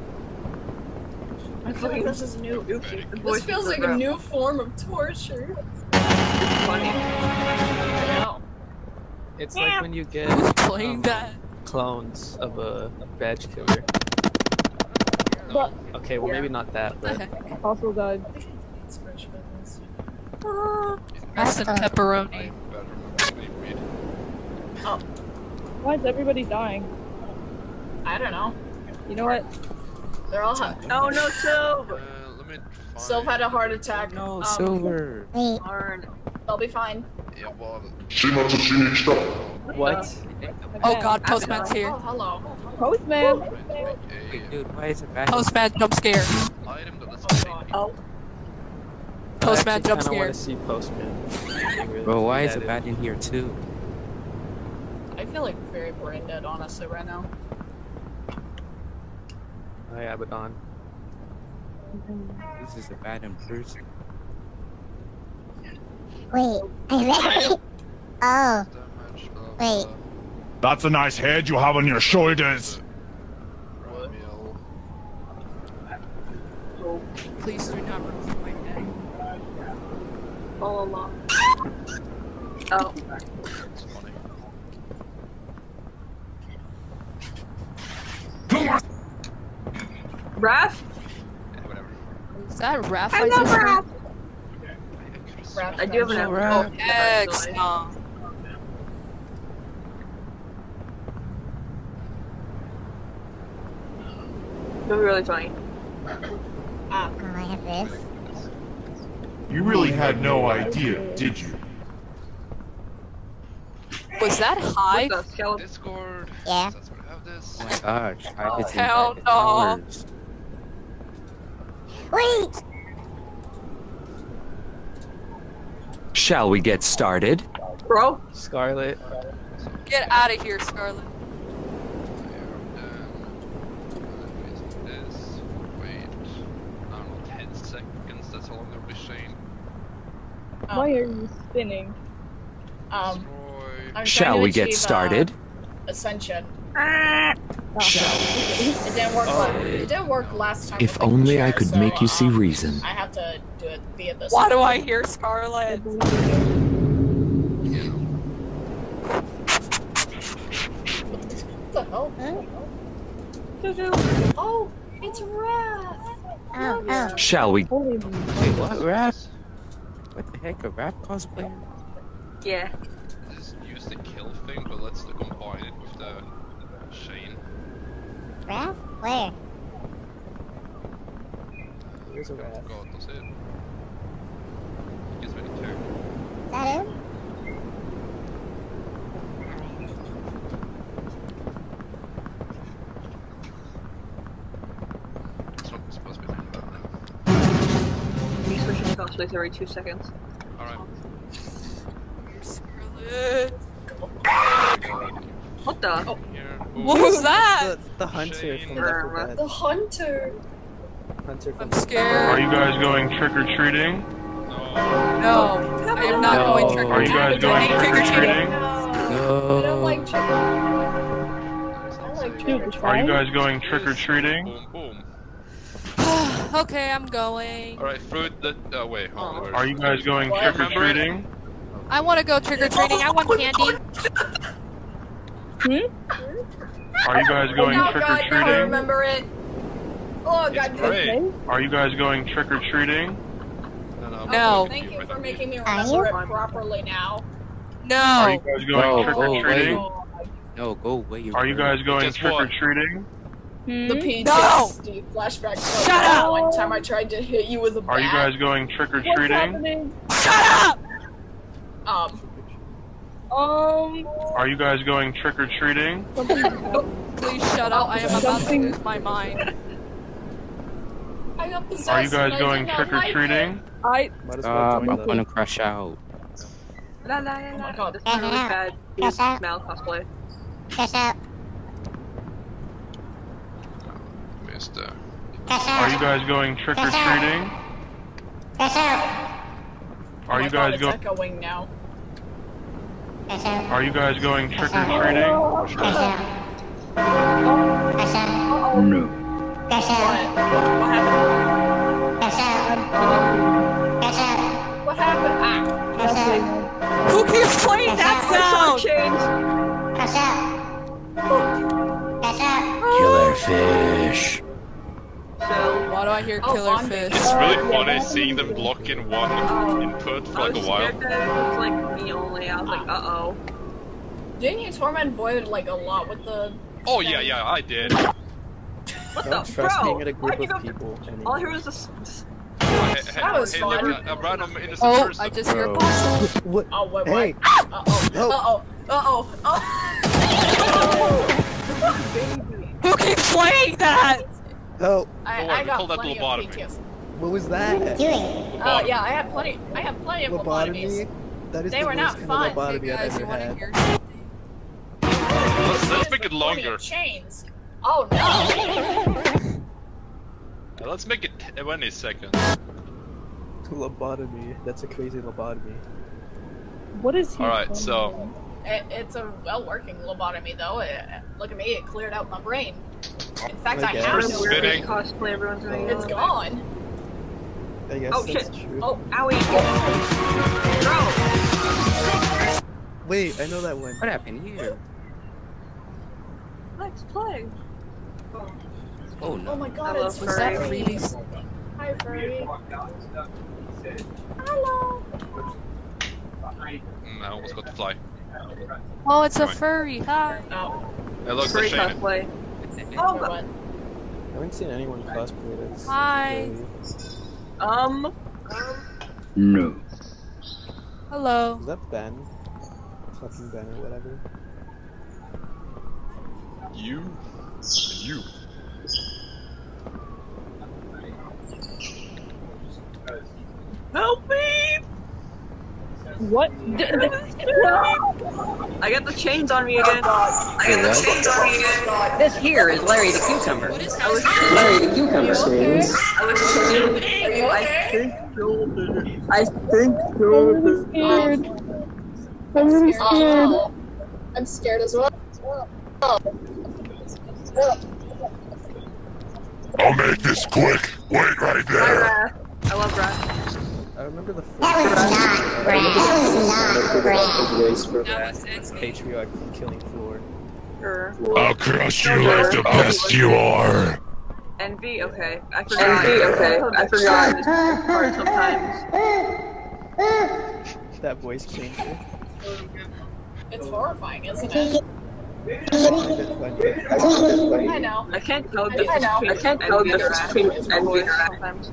I feel like this is new. The This feels is like a new form of torture. Funny. I know. It's like when you get Who's playing um, that? clones of a badge killer. But Okay, well Yeah. maybe not that, but also died. That's some pepperoni. I better remember my. Why is everybody dying? I don't know. You know what? They're all ha- Oh no, Silv! Uh, let me find... Sylv had a heart attack. No, Um, silver. Wait, Darn. They'll be fine. Yeah, well... what? Oh god, Postman's here. Oh, hello. Postman! Wait, dude, why is it bad? Postman jump scare. Item that lets me take Oh. I Postman actually jump kinda wanna see Postman. Bro, why is That it bad in here too? I feel like very brain dead, honestly, right now. Hi, Abaddon. This is a bad in person. wait. I read. Oh, Wait. That's a nice head you have on your shoulders. Ramiel. Please do not remove my head. All along. Oh. It's funny. Raph? Yeah, whatever. Is that Raph I I love just heard? Raph. I do have an Oh, oh, excellent. That'd be really funny. Ah, oh, I have this. You really had no idea, did you? was that Hive? What the skeleton? Discord. Yeah. That's where I have this. Oh my gosh, I did hell no. hours. Wait. Shall we get started? Bro? Scarlet. Get out of here, Scarlet. This. Wait. I don't know, 10 seconds. That's how long it'll be Shane. Why are you spinning? Um, I'm trying Shall to we get achieve, uh, started? Ascension. Oh. It didn't work. la- oh. it didn't work last time. If with the only I could so, make you see reason. I have to do it via this. Why do I hear Scarlet? What the hell? Oh, it's Wrath. Oh, oh. Shall we? Holy Wait, what? Rap? What the heck? A rap cosplayer? Yeah. Just use the kill thing, but let's combine it with the Shane. Raph? Where? There's a Oh rat. god, that's it. He gets ready to. Is that him? That's not supposed to be like that. We switching cosplays every two seconds. Alright. Scarlet. What the? Oh. Here. What was that? The, the hunter from Left 4 Dead. The hunter. Hunter from I'm scared. Are you guys going trick or treating? No, I am not No. going trick or treating. Are you guys going trick or treating? I don't like trick or I like Are you guys going trick or treating? Boom, boom. okay, I'm going. Alright, fruit that. Uh, wait, hold on. Are you guys going trick or treating? I want to go trick or treating. I want candy. Are you guys going oh, trick or God, I remember it. Oh God, Great. Are you guys going trick or treating? No, no. No. Thank you for making me remember it properly now. No. Are you guys going No, trick or away. treating? No, go away. Are you guys going trick or treating? The PTSD No! flashbacks. Shut up! One time I tried to hit you with a bat. Are you guys going trick or What's treating? happening? Shut up! Um. Um. Are you guys going trick or treating? Please shut up. I am about to lose my mind. I got possessed. Are you guys going trick or treating? I. Might as well Um, I'm them. gonna crash out. La la la la. God. This is really bad. Crash out. Mal cosplay. Crash out. Missed uh, Crash Are you guys going trick or treating? Crash out. Oh Are you guys going? echoing now. Crash out. Are you guys going trick or treating? Crash out. Crash out. No. What? happened? Crash out. Crash out. What happened? Ah. Crash out. Who keeps playing that sound? Crash out. Crash out. Killer fish. Why do I hear Oh, killer Bond fish? It's really funny seeing them block in one input for I like a while. scared that it was like me only. I was like, uh oh. Didn't you torment Void like a lot with the? Oh yeah, yeah, I did. What Don't the trust bro? being in a group of go- people. All I anymore. heard was this. this- Hey, hey, That was hey, look, fun. a, a random innocent Oh, person. I just hear Bro. a pulse. What? Oh wait, Hey. what? Uh oh. No. Uh oh. Uh oh. Who keeps playing that? Oh, I, Don't I we got call that plenty of lobotomy. PTSD. what was What are you that? doing? Oh yeah, I had plenty. I had plenty of lobotomies. Lobotomy? That is They the were worst not kind fun. of lobotomy Hey guys, I've ever wanna had. hear Let's, let's make it longer. chains. Oh no. Uh, Let's make it 20 seconds. Lobotomy. That's a crazy lobotomy. What is he? Alright, doing? so It, it's a well-working lobotomy though. It, look at me, it cleared out my brain. In fact, I, I guess. have What a no weird Spinning. cosplay everyone's doing. It's gone. I guess Oh that's shit! true. Oh, owie! Bro, Wait, I know that one. What happened here? let's play. Oh Oh no. Oh my god, Hello, it's Was that Furry. really? Hi, furry. Hello. mm, I almost got to fly. Oh, it's a Come on. furry. Hi. Oh, It looks Furry like Shane. cosplay. oh, Oh. I haven't seen anyone cosplay this. Hi. um, No. Hello. Is that Ben? Fucking Ben or whatever. You. You. help me! What? I got the chains on me again. I got the chains on me again. This here is Larry the Cucumber. I was Larry the Cucumber sings. I was I think I think I'm scared. I'm really scared. Oh, I'm scared as well. I'll make this quick. Wait right I there. I love Wrath. I remember the first That was not Brad. That was not Brad. patriarch from Killing Floor. I'll crush you like the best you are. Envy. Okay, I forgot. Envy, okay, I forgot. Sometimes. That voice changer. It's horrifying, isn't it? I find it funny. I know. I can't tell the I difference between I can't tell the envy and difference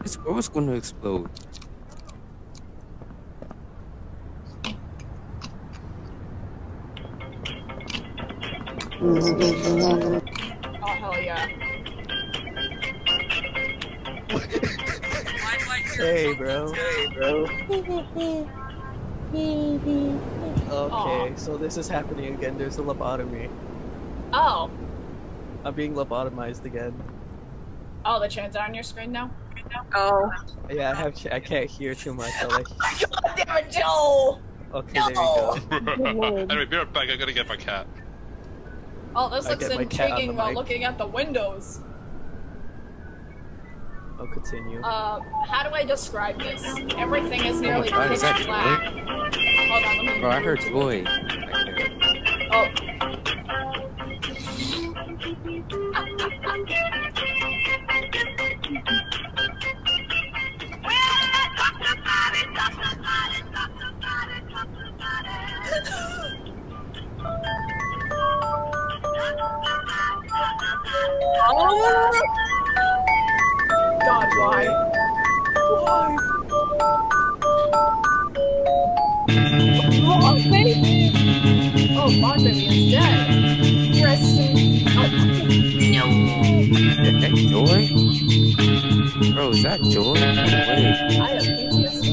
This girl's gonna explode. oh hell yeah. Hey, bro. Hey, bro. Okay, so this is happening again. There's a lobotomy. Oh, I'm being lobotomized again. oh, the chains are on your screen now. Oh, Yeah, I have. I can't hear too much. I like. God damn it, Joel! Okay, there you go. anyway, be right back. I gotta get my cat. Oh, this I looks get my cat on intriguing while mic. looking at the windows. I'll continue. Uh, how do I describe this? Everything is nearly God, pitch that black. Hold on, let me. Bro, I heard Joy. Oh. God, why? Why? Long baby! Oh, baby is dead. Rest in... Oh. That Joy? Bro, is that Joy? Wait. I have PTSD.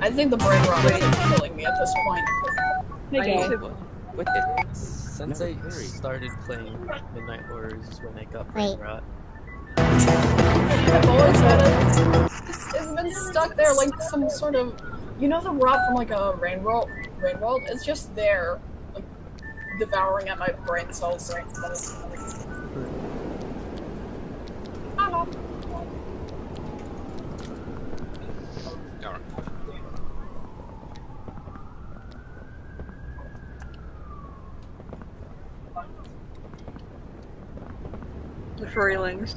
I think the brain rot is killing me at this point. I Hey, what, what since I started playing Midnight Horrors when I got brain rot. I've always had it. It's, it's been stuck there like some sort of, you know, the rot from like a rain world. Rain world. It's just there, like devouring at my brain cells. I don't know. The furrylings.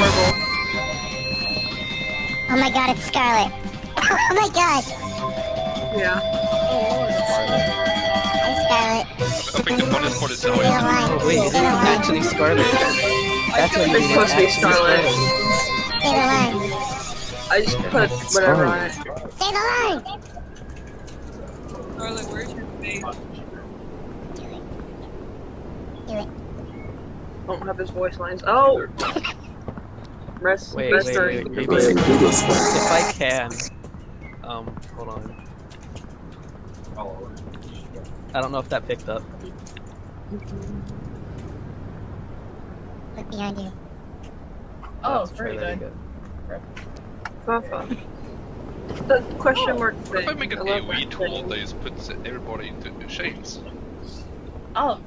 really. Oh my god, it's Scarlet. Oh my god. Yeah. Hi, Scarlet. I think the funniest part is Stay alive. Oh wait, it's Stay alive. actually Scarlet. That's what you It's supposed to be actually Scarlet. Stay alive. I just put whatever on it. Stay alive. Scarlet, where's your face? Do it. Don't have his voice lines. Oh! Rest, Wait, rest wait, her. wait, maybe if I can, um, hold on. I don't know if that picked up. Look behind you. Oh, That's very really good. Fafa. The question mark What if I thing. make an I AoE tool thing. that just puts everybody into shames? Oh,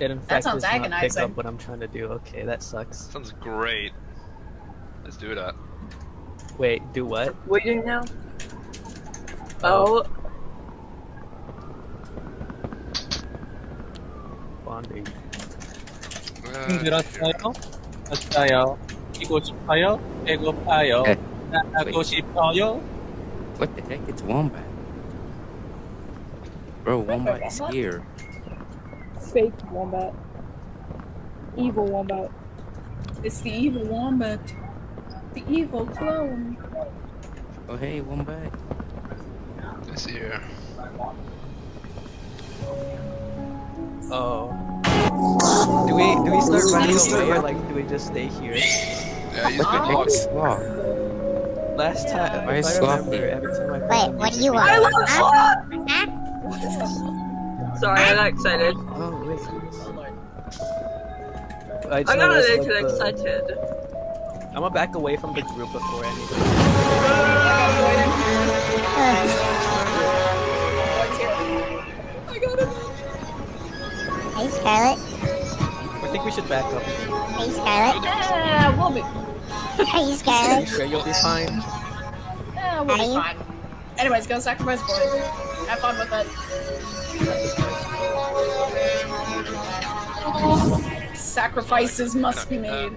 It in fact sounds does not pick up what I'm trying to do. Okay, that sucks. Sounds great. Let's do that. Uh. Wait, do what? What are you doing now? Oh. oh. Bonding. Uh, 힘들었어요? What the heck? It's Wombat. Bro, Wombat is here. Fake Wombat. Evil Wombat. It's the evil Wombat. The evil clone. Oh, hey, Wombat. It's here. Oh. Do we do we start running away or like do we just stay here? Yeah, he's been What the heck locked. is Sloth? Last time, Why if I Sloth remember, here? every time I Wait, play what do you want? I love Huh? Sorry, I got excited. Oh wait. I, I got a little like, the- excited. I'm gonna back away from the group before anything. Hey, Scarlet. I think we should back up. Hey, Scarlet. Yeah, we'll be. Hey, Are Scarlet. you sure you'll be fine? Yeah, we'll be you? fine. Anyways, go sacrifice boy. Have fun with it. Sacrifices must be made.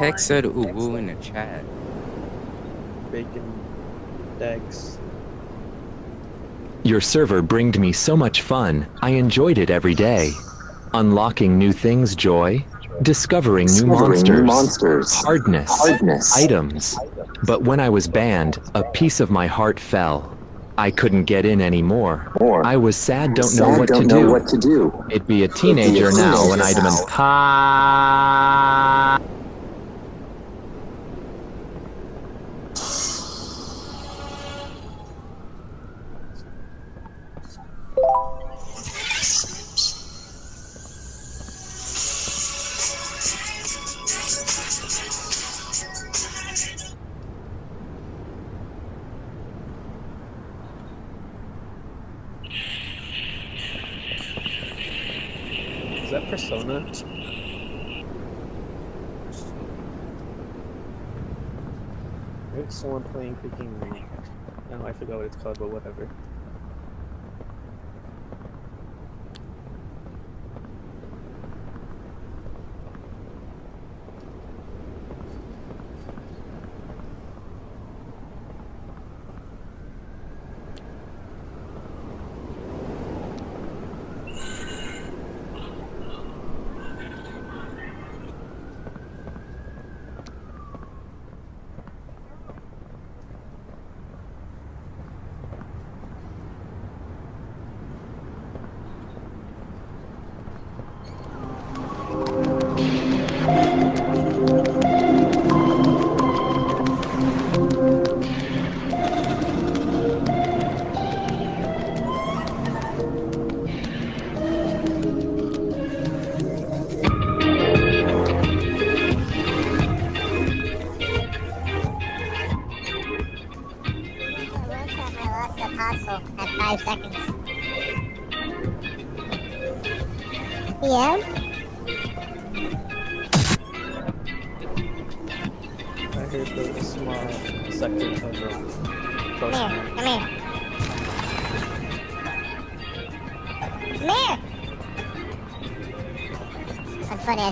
big Who the heck said ooh woo in the chat? Bacon Dex. Your server bringed me so much fun. I enjoyed it every day. Unlocking new things, joy. Discovering, new, monsters, new monsters. hardness, Hardness. items. But when I was banned, a piece of my heart fell. I couldn't get in anymore. I was sad, don't know what don't to know do. what to do. It'd be a teenager now, and I'd have been freaking. Oh, I forgot what it's called, but whatever.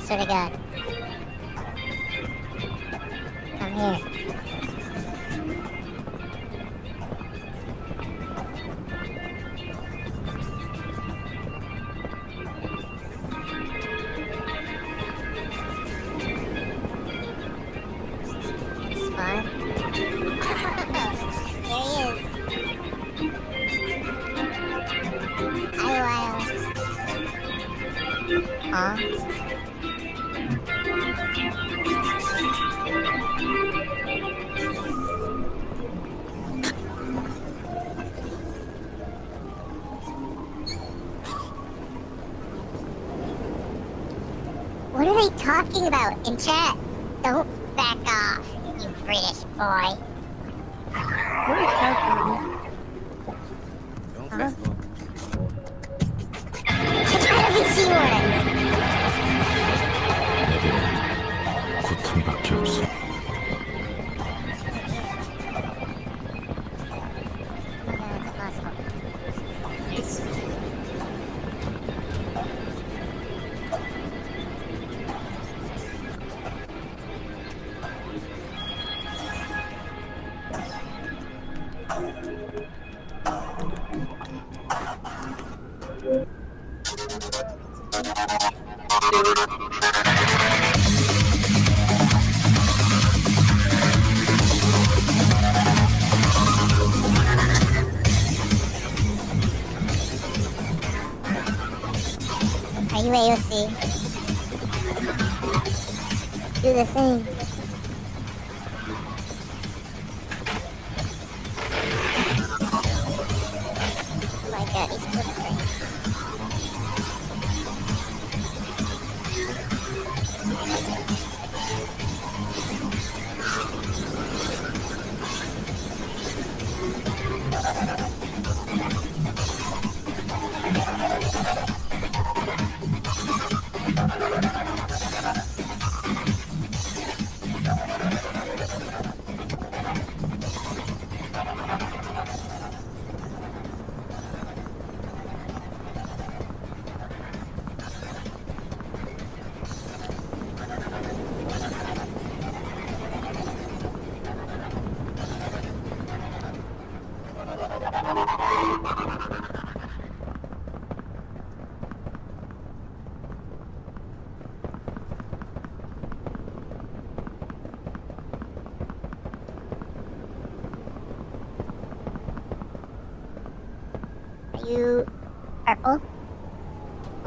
swear to God. in chat.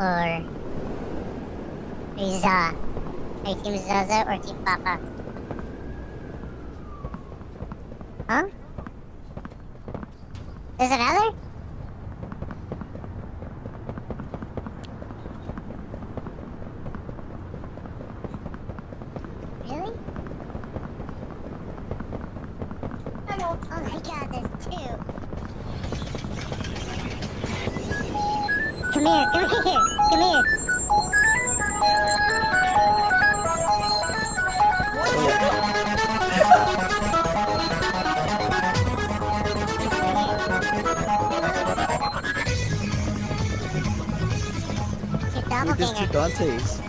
or uh, Team Zaza or Team Papa? please.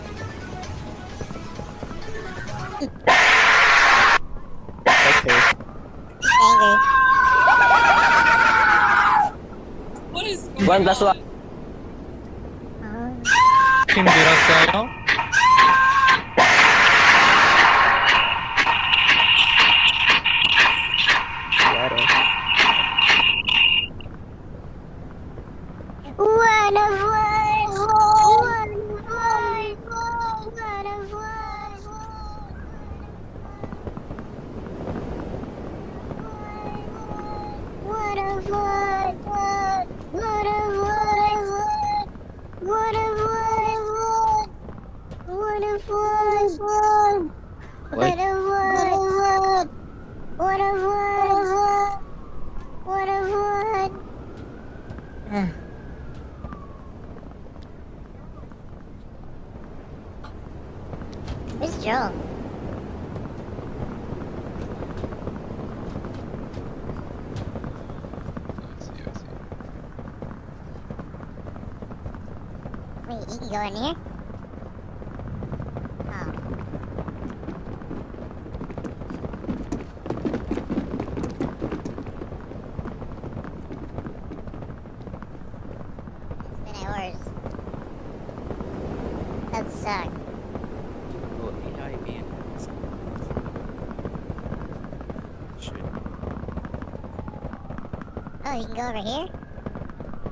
Go over here?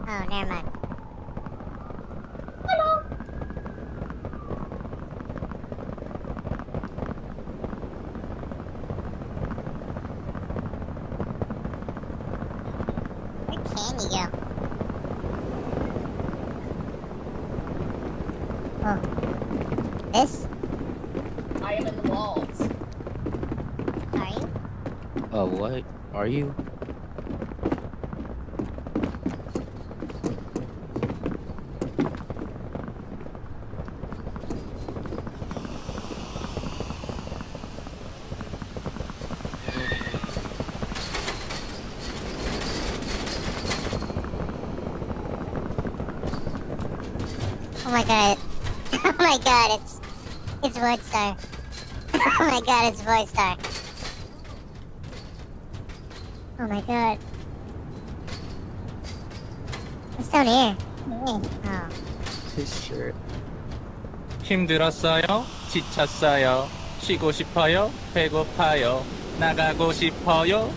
Oh, never mind. Hello. Where can you go? Oh. This? I am in the walls. Are you? Oh, what? Are you? Oh my god. Oh my god, it's it's Void Star. Oh my god, it's Void Star. Oh my god. What's down here? Oh. His shirt. 힘들었어요? 지쳤어요? 쉬고 싶어요? 배고파요? 나가고 싶어요?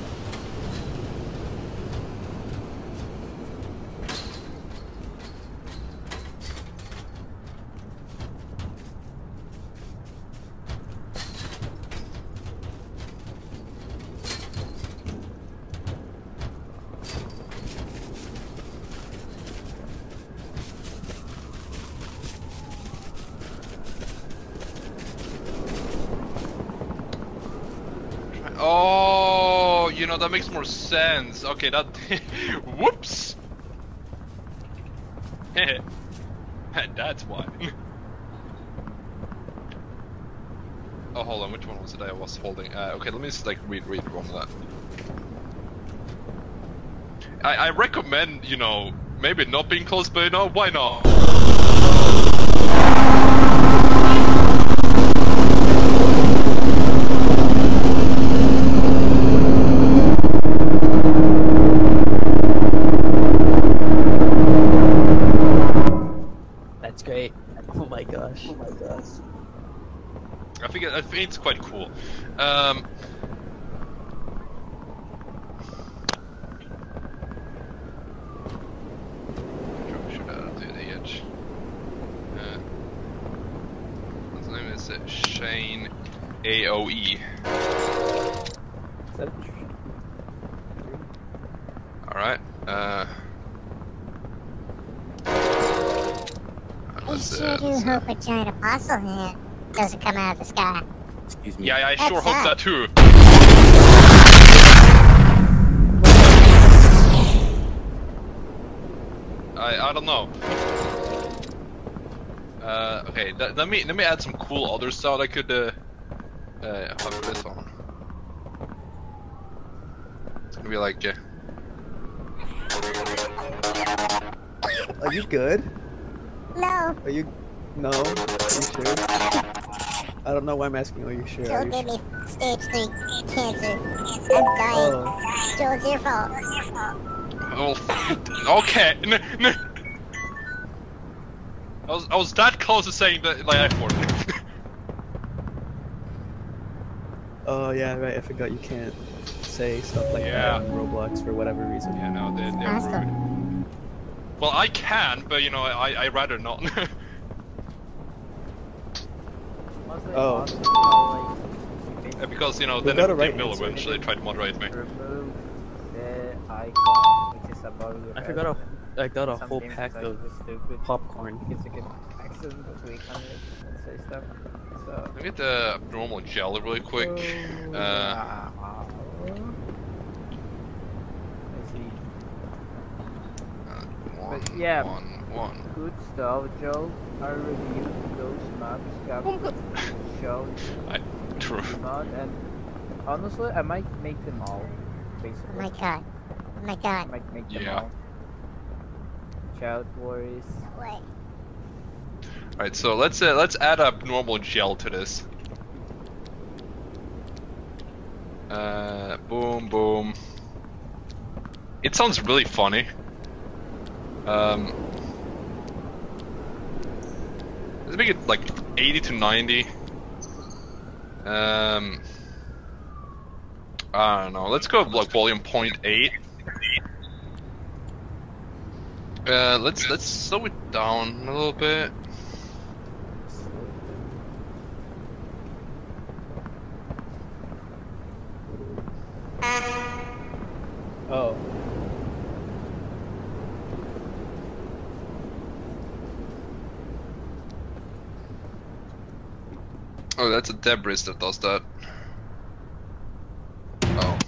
More sense. Okay, that. Whoops. That's why. oh, hold on. Which one was it I was holding? Uh, okay, let me just like read read one of that. I I recommend you know maybe not being close, but you know why not? it's quite cool. Um, Shane AOE. Alright, uh. I sure do hope a giant apostle hand doesn't come out of the sky. Excuse me. yeah, I That's sure hope sad. that too. I I don't know. Uh, okay, th- let me let me add some cool other stuff I could uh, uh have this on. It's gonna be like uh, Are you good? No. Are you? No. Are you sure? I don't know why I'm asking. Are you sure? Are Joel you gave me stage three cancer. I'm dying. Oh. Joel, it's your fault. Oh, okay. N- n- I was I was that close to saying that like F word. Oh yeah, right. I forgot you can't say stuff like Yeah. that on Roblox for whatever reason. Yeah, no, they're, they're rude. Well, I can, but you know, I I rather not. Oh. Uh, because you know, We then got a they right will answer. eventually try to moderate me. The icon, which is above your I head. forgot a, I got a Some whole pack of this stupid popcorn. Because you can accidentally on it say stuff. So. Let me get the abnormal gel really quick. Oh, Uh, I one, But yeah, one, one. good stuff, Joe. I reviewed those maps, got shown I, true. mod, and honestly, I might make them all. Basically, Oh my god. Oh my god. I might make them Yeah. all. Child Wars. Wait. Alright, so let's uh, let's add abnormal gel to this. Uh, boom, boom. It sounds really funny. Um, let's make it like 80 to 90. Um, I don't know. Let's go like volume 0.8. Uh, let's let's slow it down a little bit. Oh. Oh, that's a Debris that does that. Oh.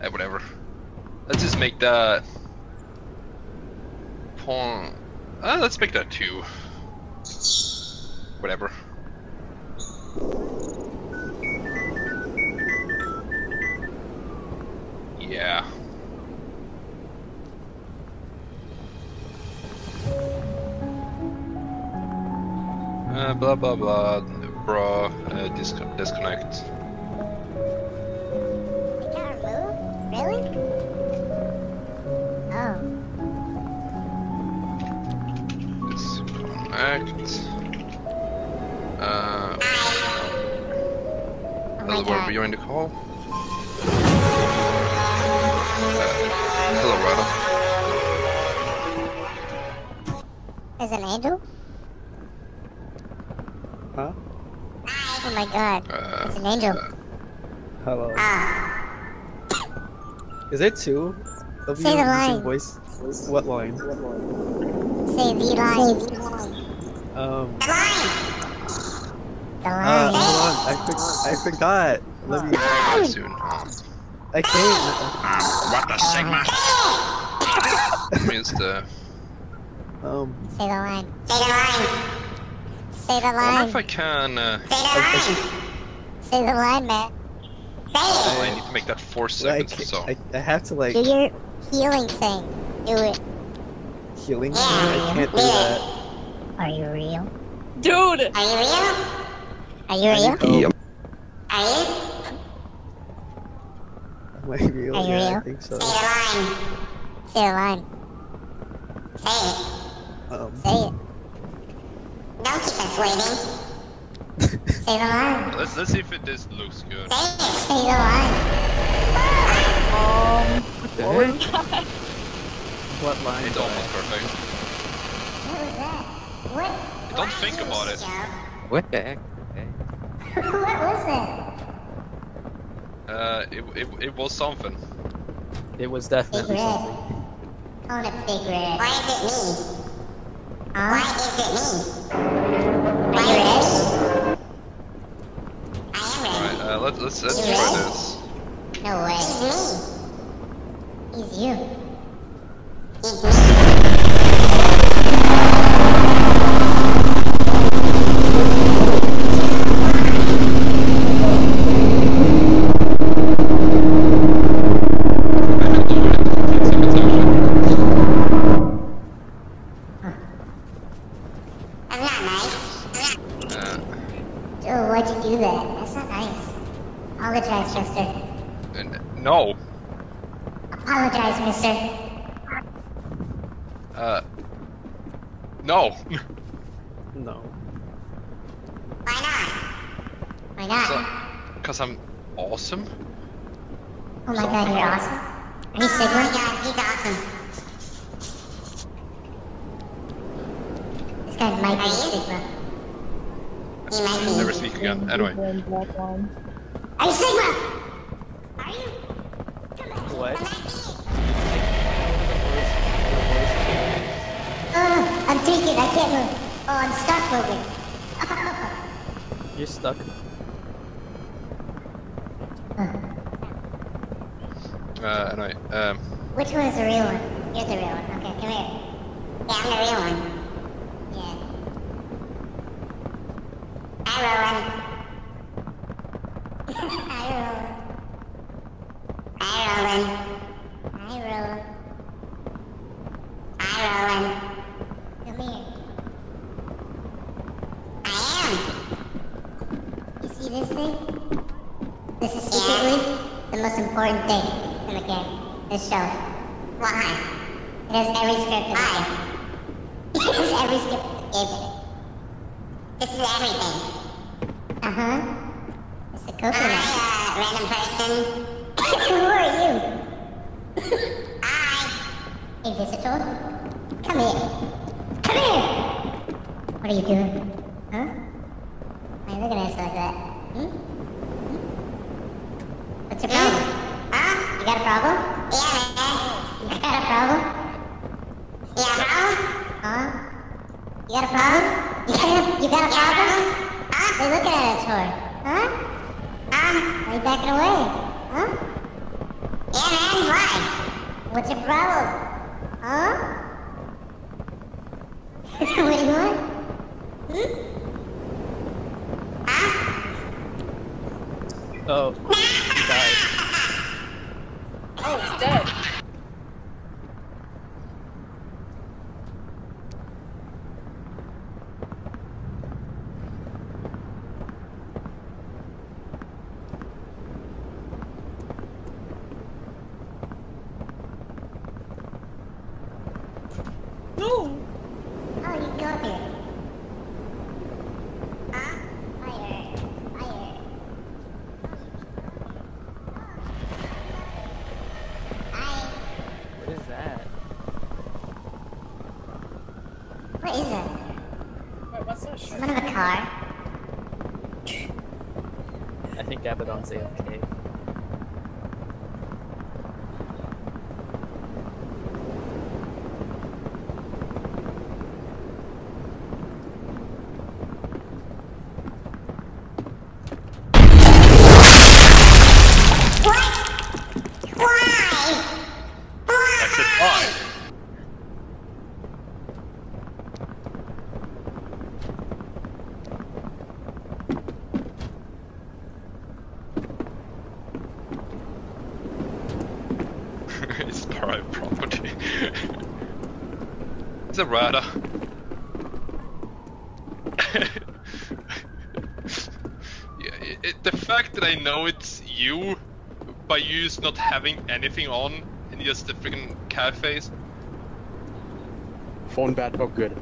Eh, whatever. Let's just make that... Point... Uh, let's make that 2. Whatever. Yeah. Uh, blah blah blah, bro, uh, disco disconnect. You can't remove? Really? Oh. Disconnect. Uh, Oh my hello, were god. you in the call? Uh, hello, Rada. There's an angel? Huh? Oh my god. Uh, It's an angel. Hello. Ah. Is there two? Of Say you the using line. Voice. What line? Say the line. Um. The Uh, line. hold on. I, for- I forgot. Let me. Soon. I can't. what the sigma? means the. Um. Say the line. Say the line. Say the I wonder if I can. Uh, Say the line, Say the line, man. Say it. Oh, I need to make that four seconds or so. I, I have to like Do your healing thing. Do it. healing. I can't do that. Are you real? Dude! Are you real? Are you real? need help. Are you? Am I real? Are you yeah, real? I think so. Say the line. Say the line. Say it. Um. Say it. Don't keep us waiting. Say the line. Let's let's see if it this looks good. Say it. Say the line. Um, the oh heck? What line? It's almost perfect. What was that? What? Don't think about it. What the heck? Okay. what was that? Uh, it, it, it was something. It was Big definitely red. something. Call it big red. Why is it me? Huh? Why is it me? Are you ready? I am ready. Alright, uh, let's let's let's try ready? this. No way. He's me. He's you. He's me. home. It's a rider. yeah, it, the fact that I know it's you by you just not having anything on and just the freaking cat face. Phone bad, but good.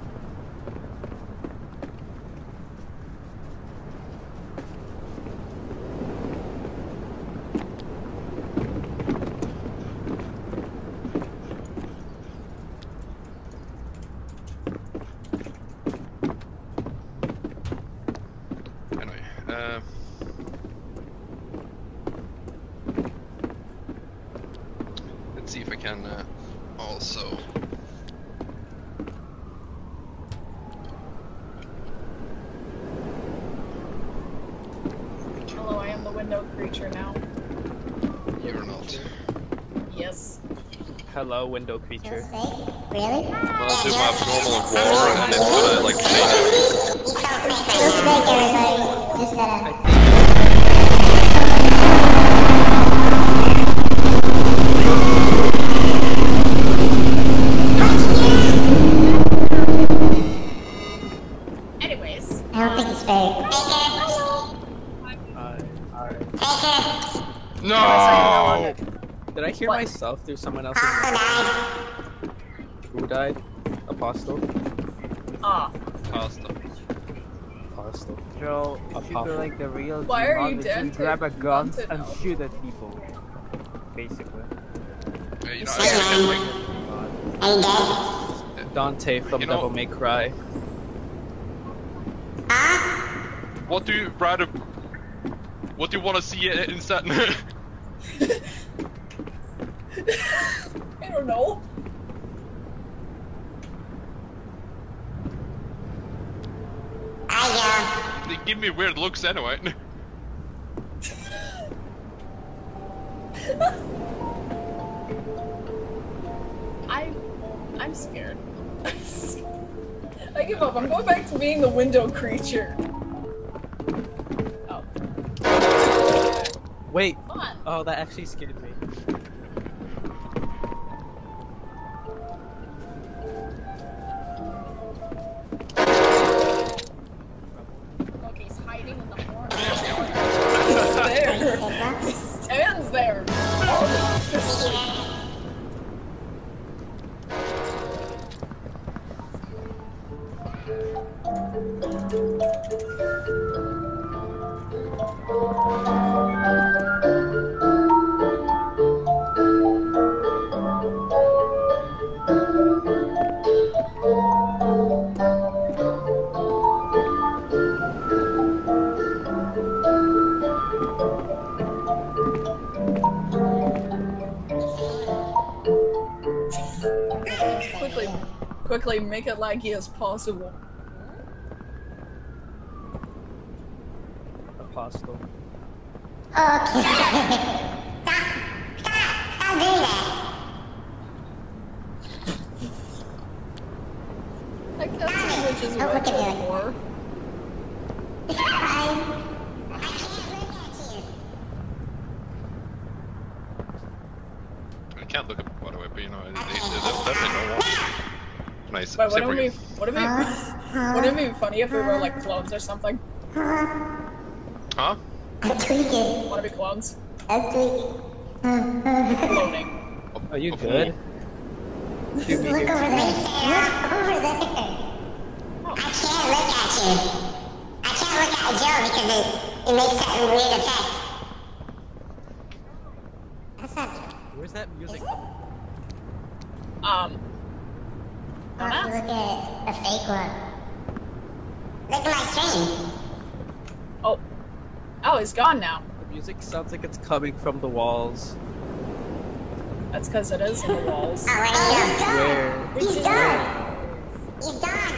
No creature now. You're not. Yes. Hello, window creature. Really? Do my and then put it like. Just make everybody. Just gotta. Did I hear myself through someone else's? Who died? Apostle. Ah. Pasta. Apostle. Joe, if you feel like the real Why are you G-Mod, dead just grab a gun and now? shoot at people. Basically. Yeah, you know, I can't Dante from You know- Devil May Cry. what do you rather? What do you want to see i- instead? I don't know. they give me weird looks anyway. I, I'm scared. I give up. I'm going back to being the window creature. Oh. Wait. Oh, that actually scared me. Laggy as possible. Apostle. I can't see which is Oh, look which at me. anymore. I can't look up by the way, but you know, they, they, there's definitely no one. Nice. But Except wouldn't for it be you. would it be would it be funny if we were like clones or something? Huh? I'm tweaking. Wanna be clones? I tweaked cloning. Are you good? Shoot Look over there. Look over there. I can't look at you. I can't look at Joe because it, it makes that weird effect. That's not true. Where's that music? Um. Or if you look at a fake one. Look at my stream. Oh. Oh, he's gone now. The music sounds like it's coming from the walls. That's because it is in the walls. Where? He's gone. He's gone.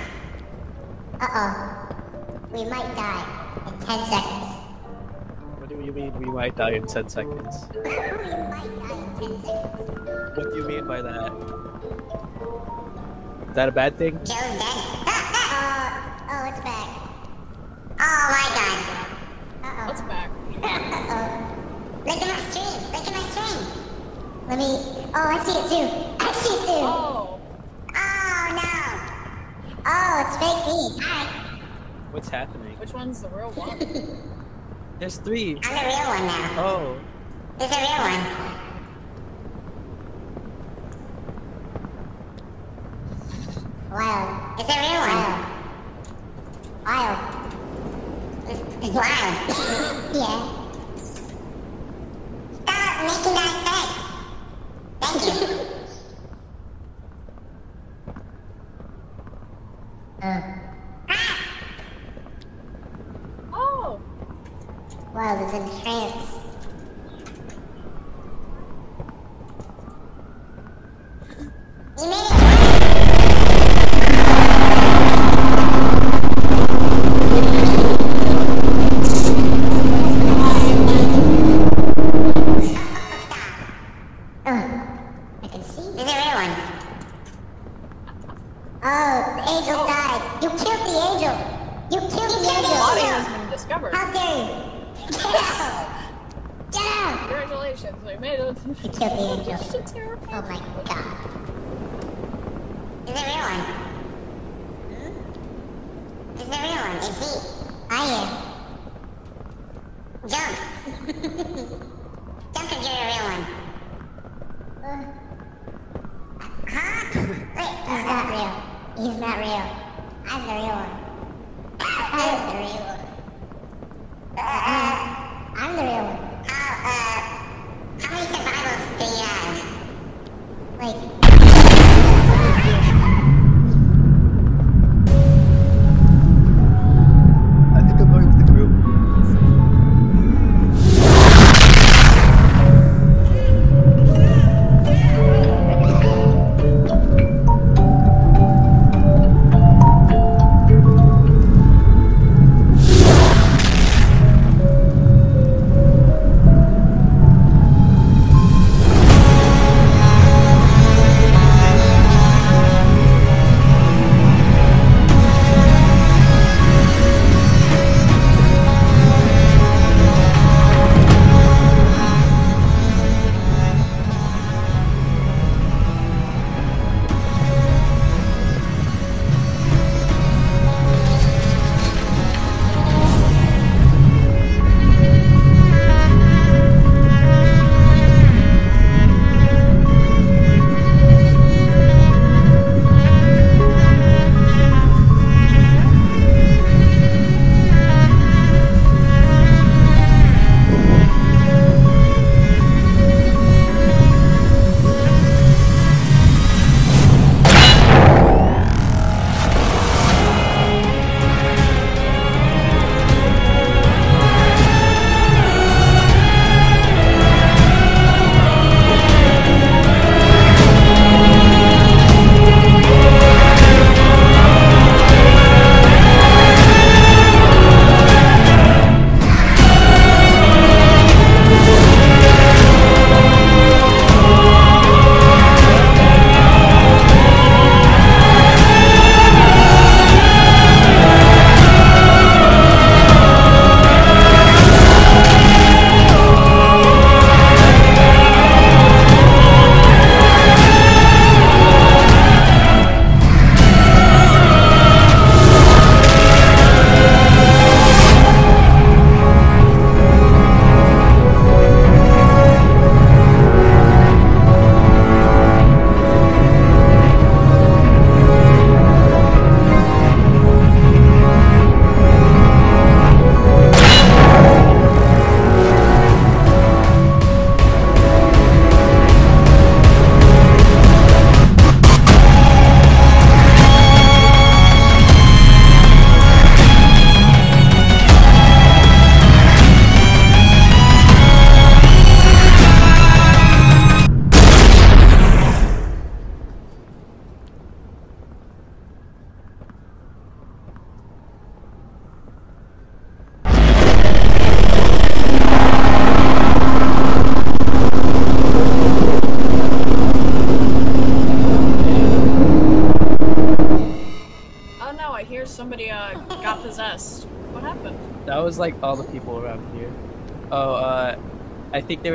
Uh-oh. We might die in 10 seconds. What do you mean we might die in 10 seconds? we might die in 10 seconds. What do you mean by that? Is that a bad thing? Joe's dead. Uh-oh. Oh, it's back. Oh my god. Uh-oh. What's back? Uh-oh. Look at my stream. Look at my stream. Let me... Oh, I see it too. I see it too. Oh. Oh, no. Oh, it's fake me. Alright. What's happening? Which one's the real one? There's three. I'm the real one now. Oh. It's a real one. Wild. It's a real one. Wild. It's wild. yeah. Stop making that effect. Thank you. Uh. Ah! Oh. Wild is in trance. You made it I can see. Is it a real one? Oh, the angel died. You killed the angel. You killed the The angel. body Get has out. been discovered. How dare you? Get out. Get out. Congratulations, we made it. You killed the angel. Such a terrible. Oh my god. Hmm? Is it real one? Is it real one? Is he? I am. Jump.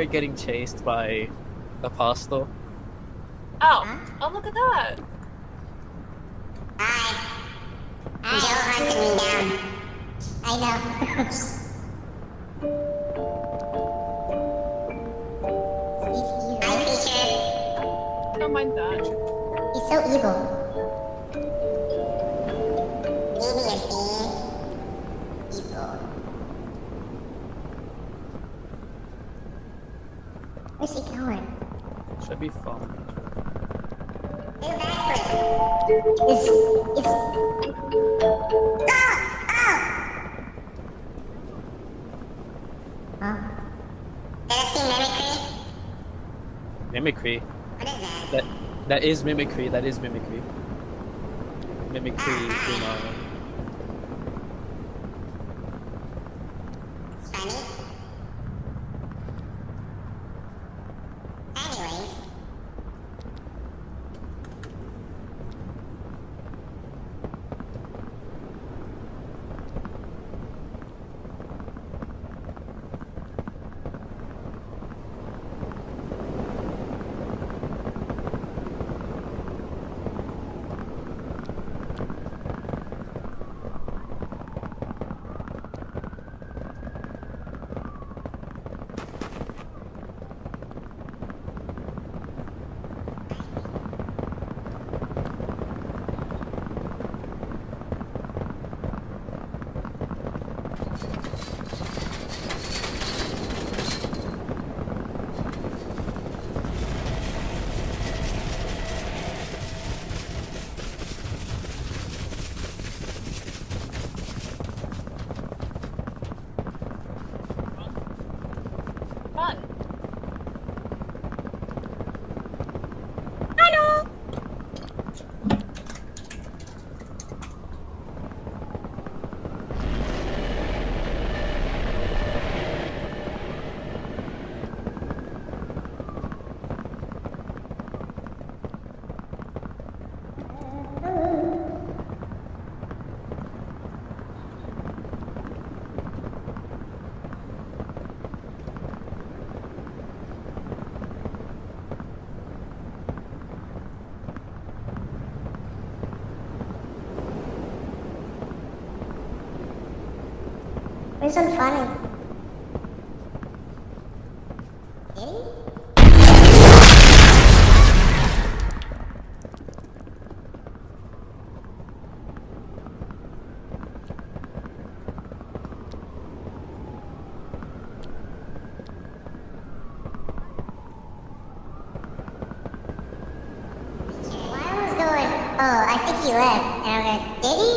getting chased by Apostle. It's, it's... Ah! Ah! Mimicry? Mimicry? What is that? That, that is mimicry, that is mimicry. Mimicry, ah, ah. It's unfunny. Eddie? Oh, I think he left. And I'm like, did he?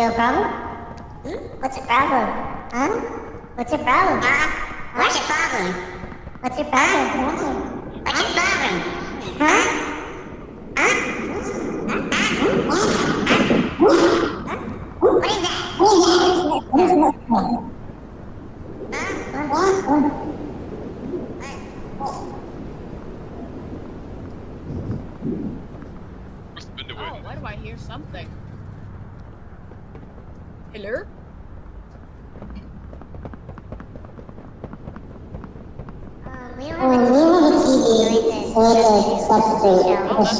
No problem.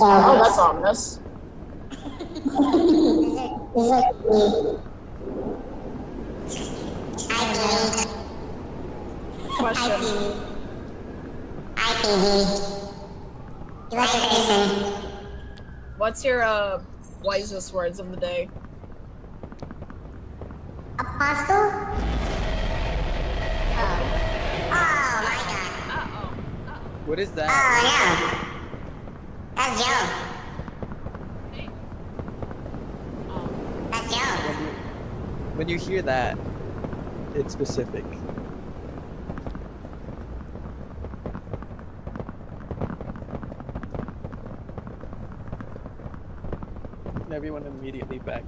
Oh, that's ominous. Question. IPD. What's your uh, wisest words of the day? specific. Everyone immediately back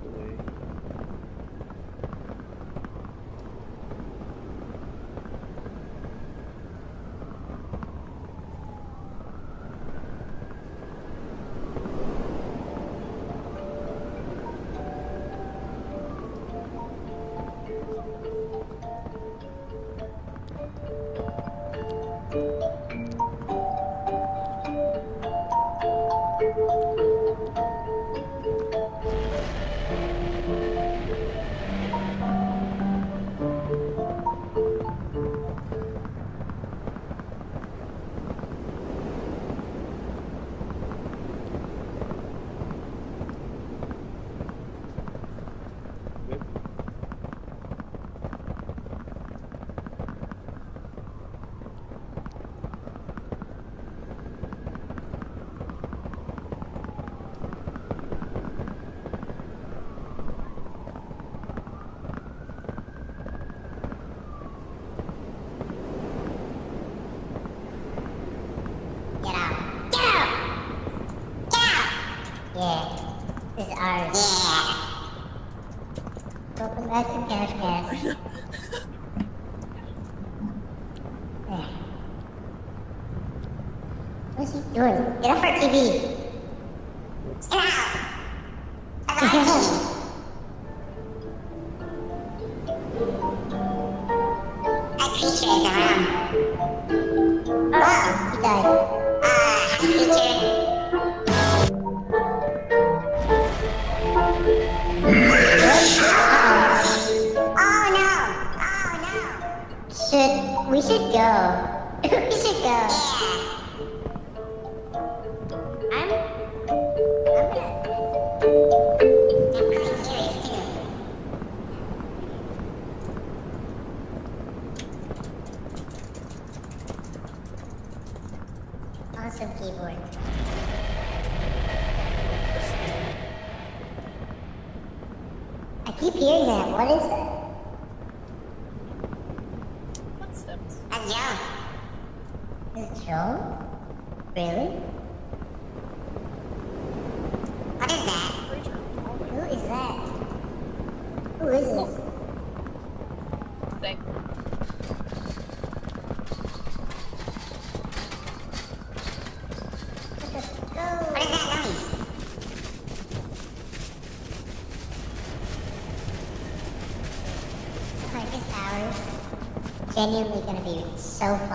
Genuinely going to be so full.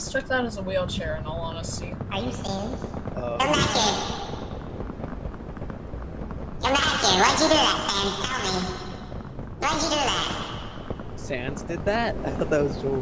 mistook that as a wheelchair, in all honesty. Are you serious? Uh, Come back here. Come back here. Why'd you do that, Sans? Tell me. Why'd you do that? Sans did that? I thought that was Joel.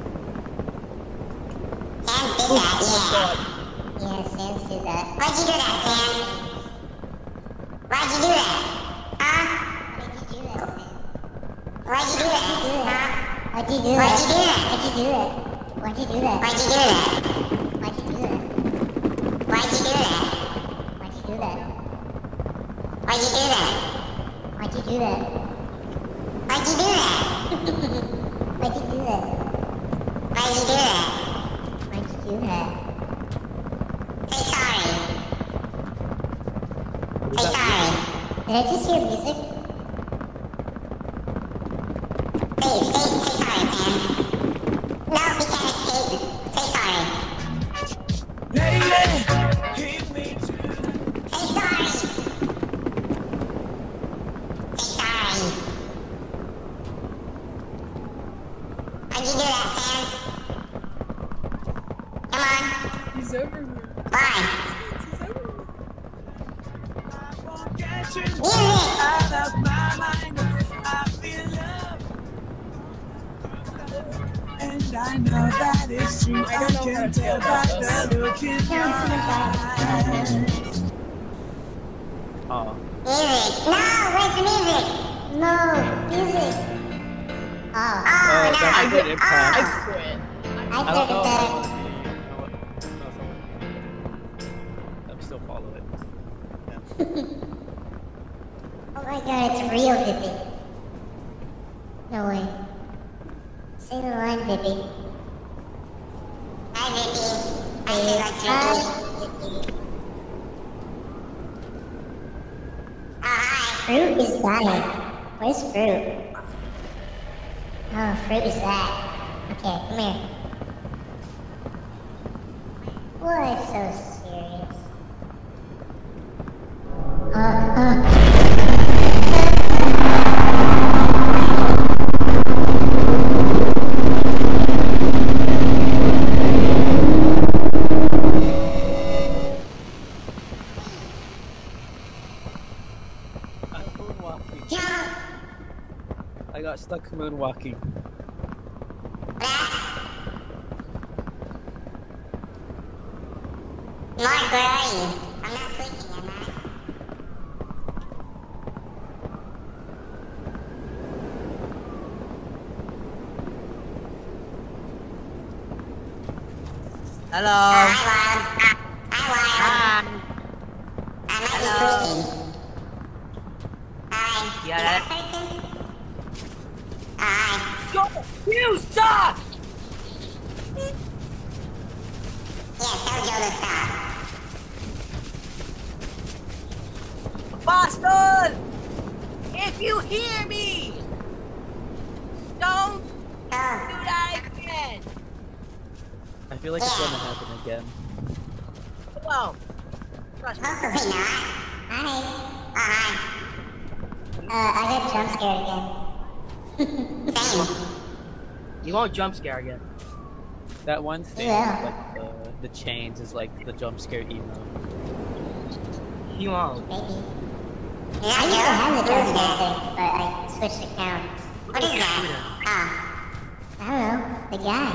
I'm not Hey! You jump scare again. That one thing, Yeah. like the, the chains, is like the jump scare emo. You won't. Yeah, I used to have the jump scare thing, but I switched accounts. What is that? Oh. I don't know. The guy.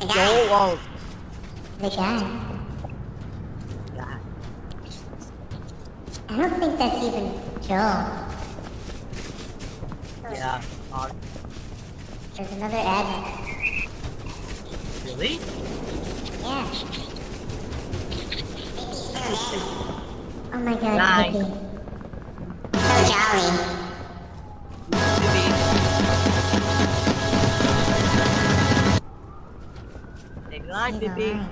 The guy. Joel won't. The guy. God. I don't think that's even Joel. There's another admin. really? Yeah. Maybe still in. Oh my god. Vicky. So jolly. Stay the line, Say the line.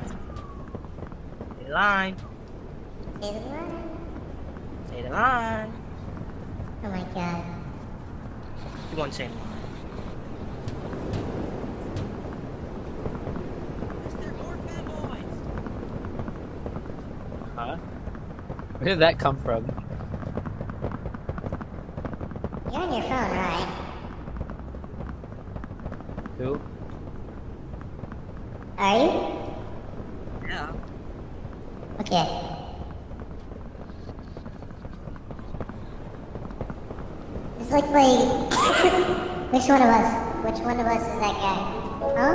Stay the line. Say the line. Stay the line. Oh my god. You won't say the line. Huh? Where did that come from? You're on your phone, right? Who? Are you? Yeah. Okay. It's like my... Which one of us? Which one of us is that guy? Huh?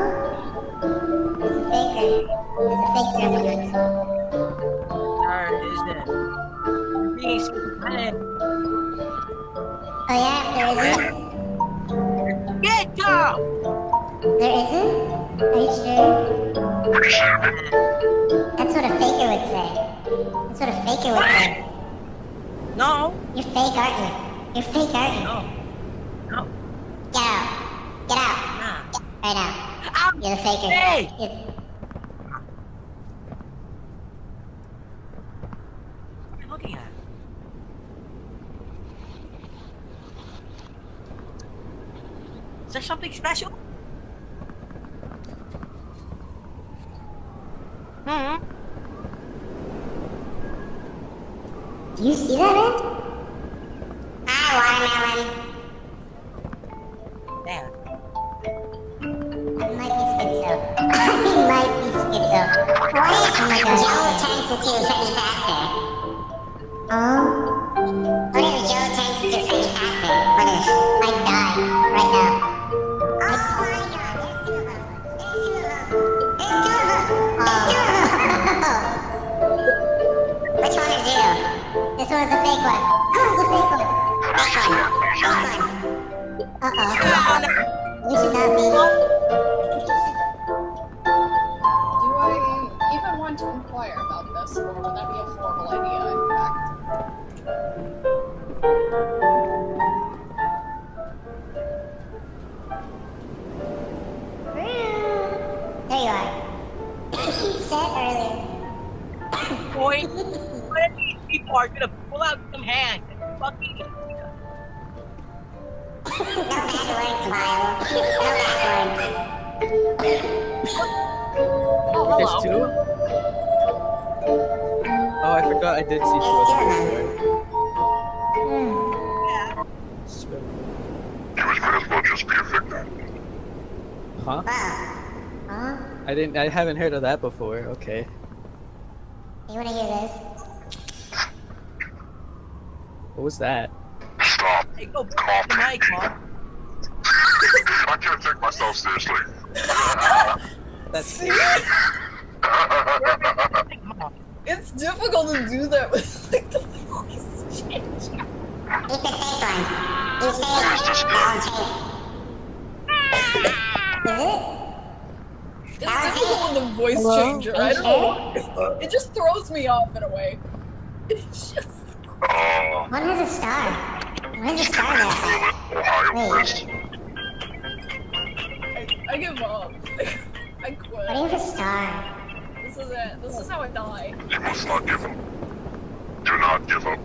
There's a faker. There's a fake German. There isn't. You're being schizophrenic. Oh yeah, there isn't? Get down! There isn't? Are you sure? That's what a faker would say. That's what a faker would say. No. You're fake, aren't you? You're fake, aren't you? No. No. Get out. Get out. Nah. Right now. You're the faker. Hey! You're- What are you looking at? Is there something special? Hmm. Do you see that, man? Hi, watermelon. Damn. I might be schizo. I might be schizo. What if oh my God. Turns into Freddy Fazbear? Um, one's the fake one. Ah, the fake one. Fake one. One. Uh-oh. You should not be. Didn't. I haven't heard of that before. Okay. You wanna hear this? What was that? Stop. Hey, go back to the mic, Mom. I can't take myself seriously. That's It's difficult to do that with like the voice changer. Keep the fake one. He's fake. That one's fake. Is it? It's difficult with the voice Hello? changer. I don't know why. It just throws me off in a way. It's just. One has a star. One has a star there. Ohio West. I, I give up. I quit. What do you have a star? This is it. This is how I die. You must not give up. Do not give up.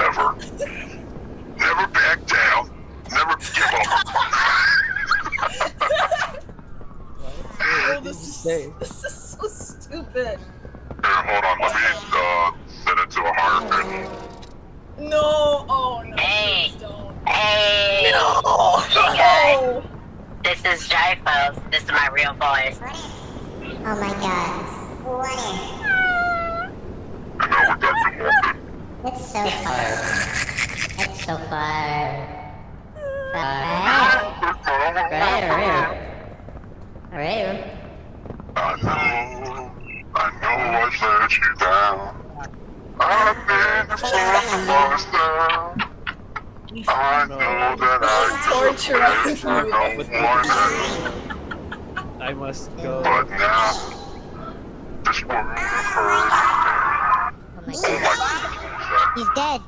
Ever. Never back down. Never give up. Oh, this is so stupid. Here, hold on. Let me uh, set it to a higher pitch. No. Oh no. Hey. Please don't. Hey! No. Hey guys! No. This is Jifos. This is my real voice. Oh my god. What is? And now we're back to Walton. It's so far. It's so far. Far. Rare. I know, I know I let you down. I've been the first monster. I know that I Torture could for no one. I must go. But now, this woman hurt Oh my. He's dead.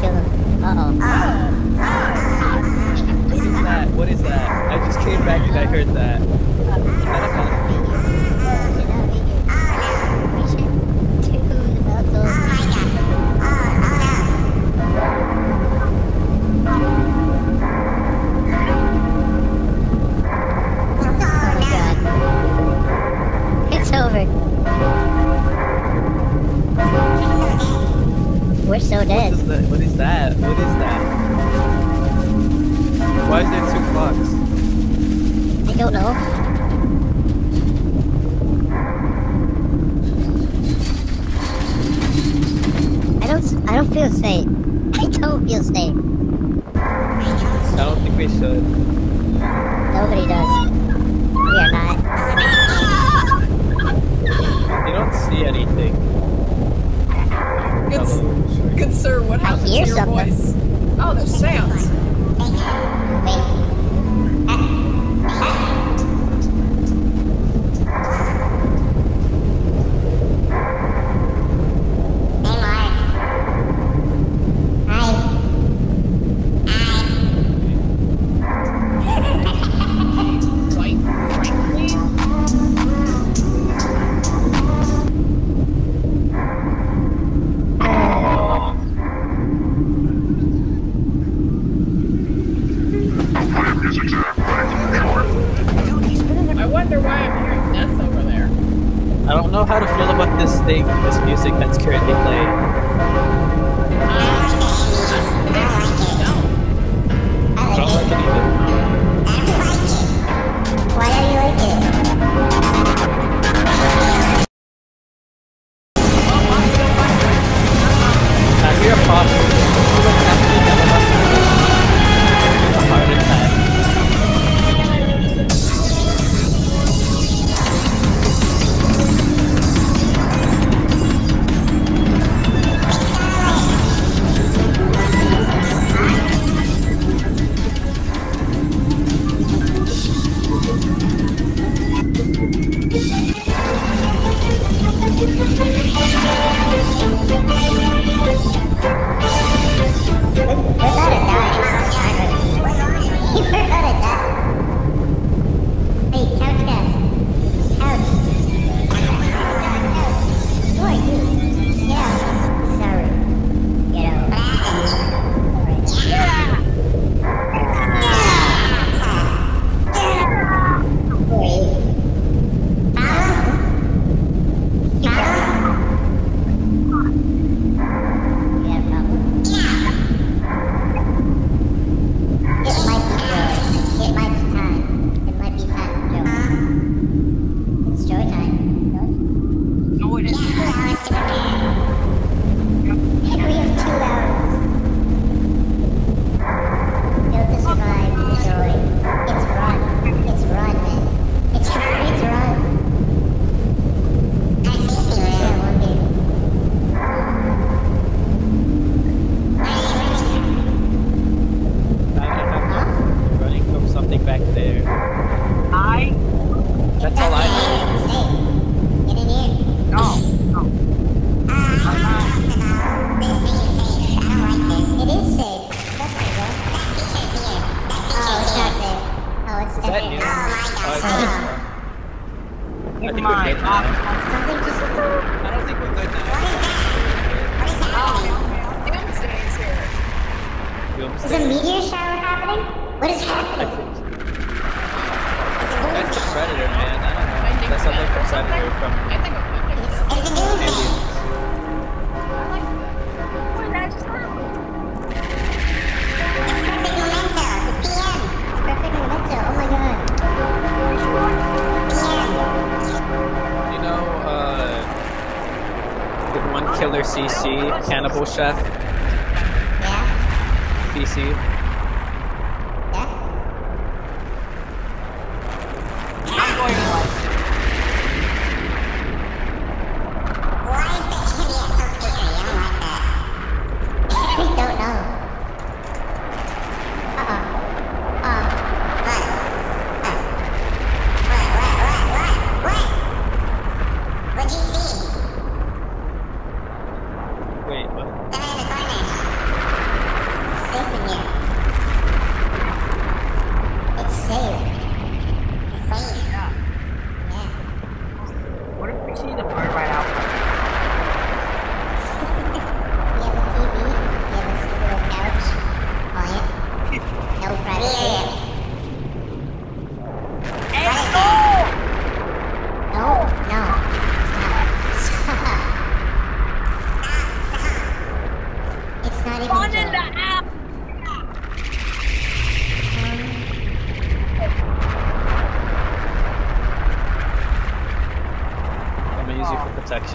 Kill him. Uh What is that? What is that? I just came back and I heard that. Is that a? It's over. We're so dead. What is that? What is that? What is that? Why is there two clocks? I don't know. Don't. I don't feel safe. I don't feel safe. I don't think we should. Nobody does. We are not. You don't see anything. Good, s- good sir, what happened hear to your something. voice? Oh, there's sounds. Hey,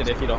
así decirlo.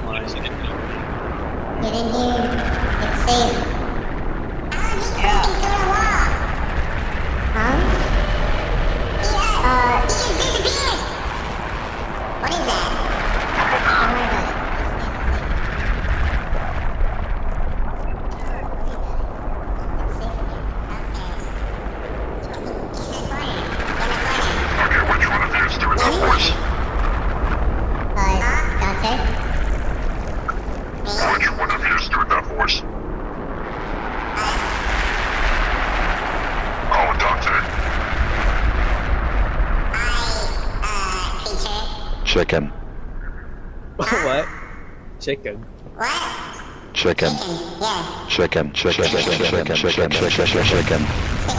Chicken. What? Chicken. Chicken. Yeah. Chicken. Chicken. Chicken. Chicken. Chicken. Chicken. Chicken. Chicken.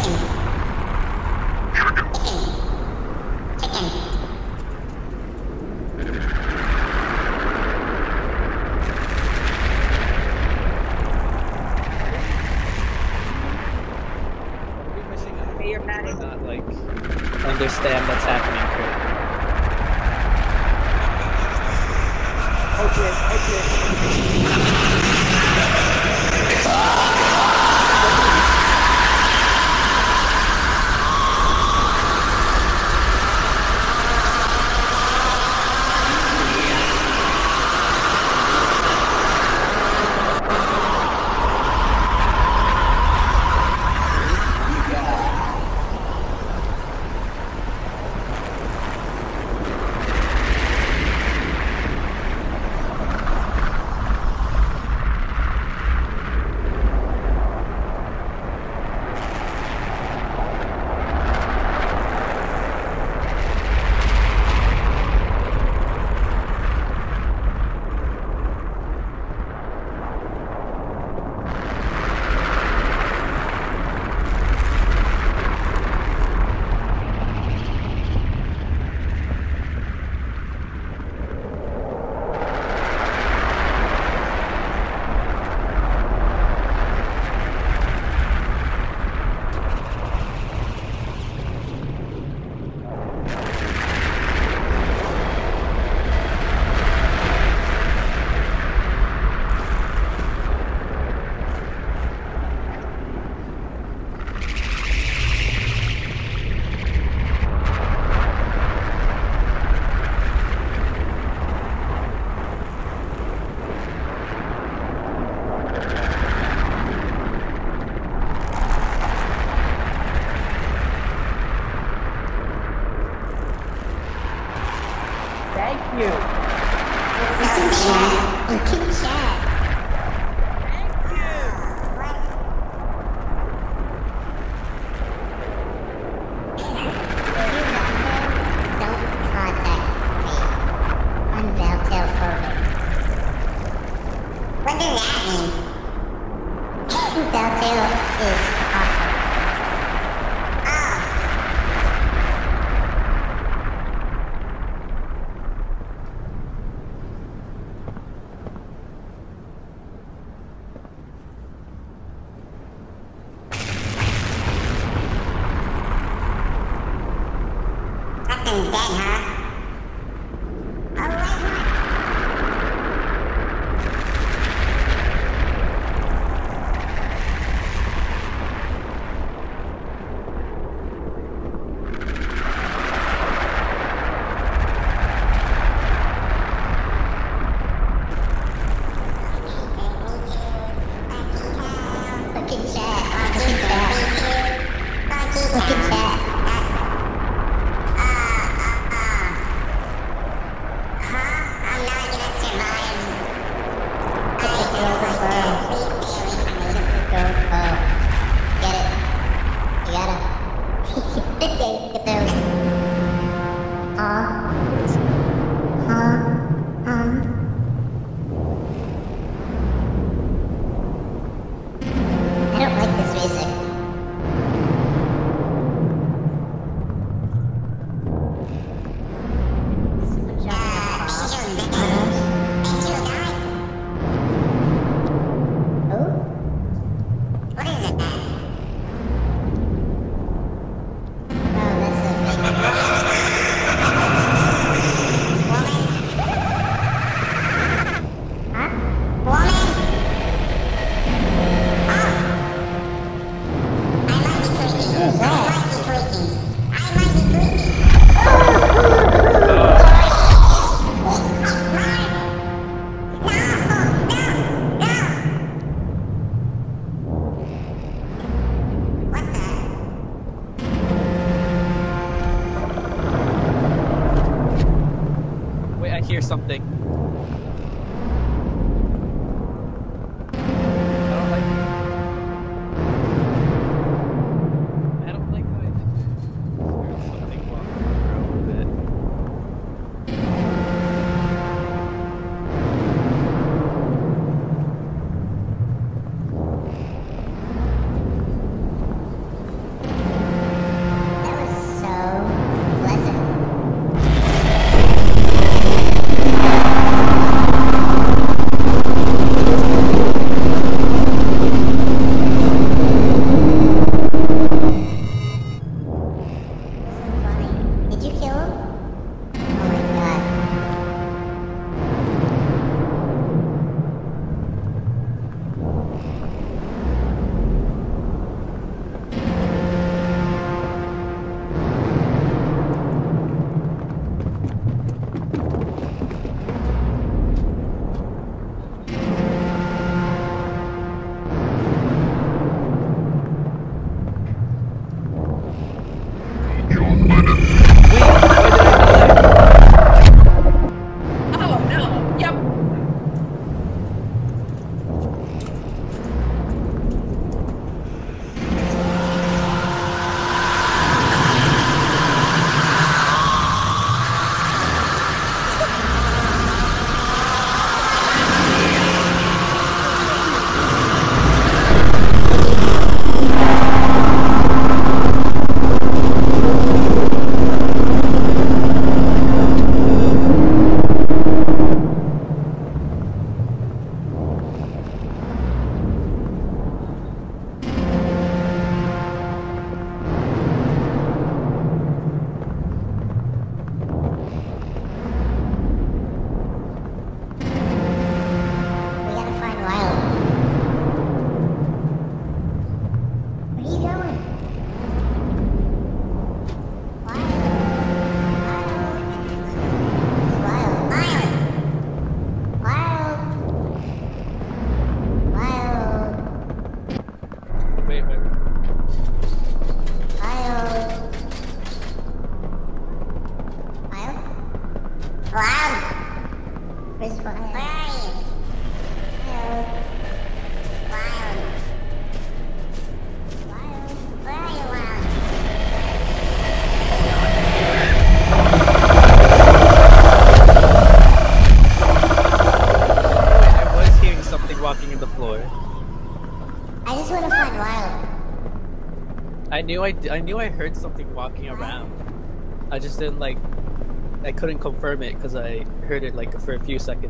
knew I, I knew I heard something walking around. I just didn't like. I couldn't confirm it because I heard it like for a few seconds.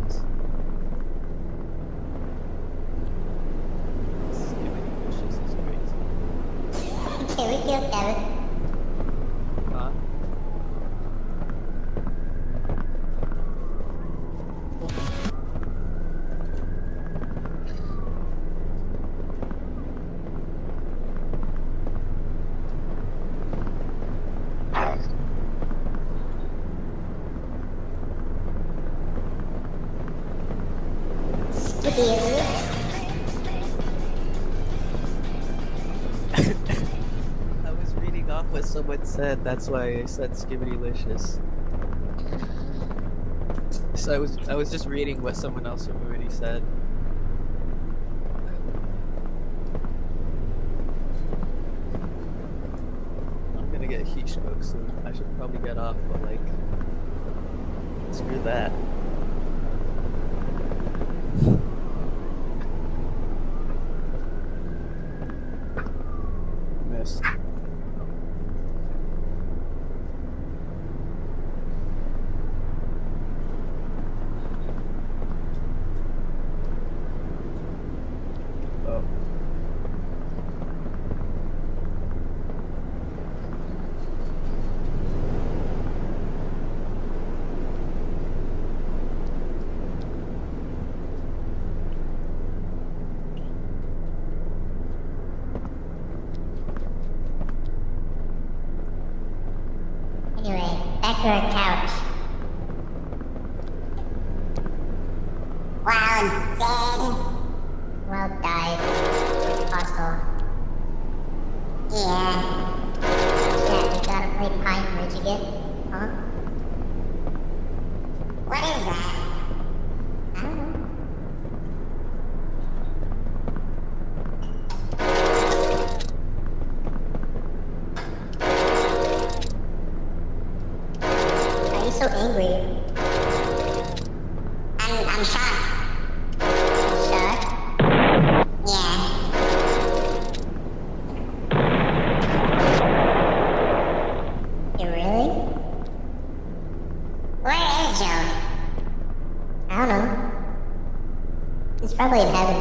said. That's why I said skibbity-licious. So I was I was just reading what someone else already said. probably haven't.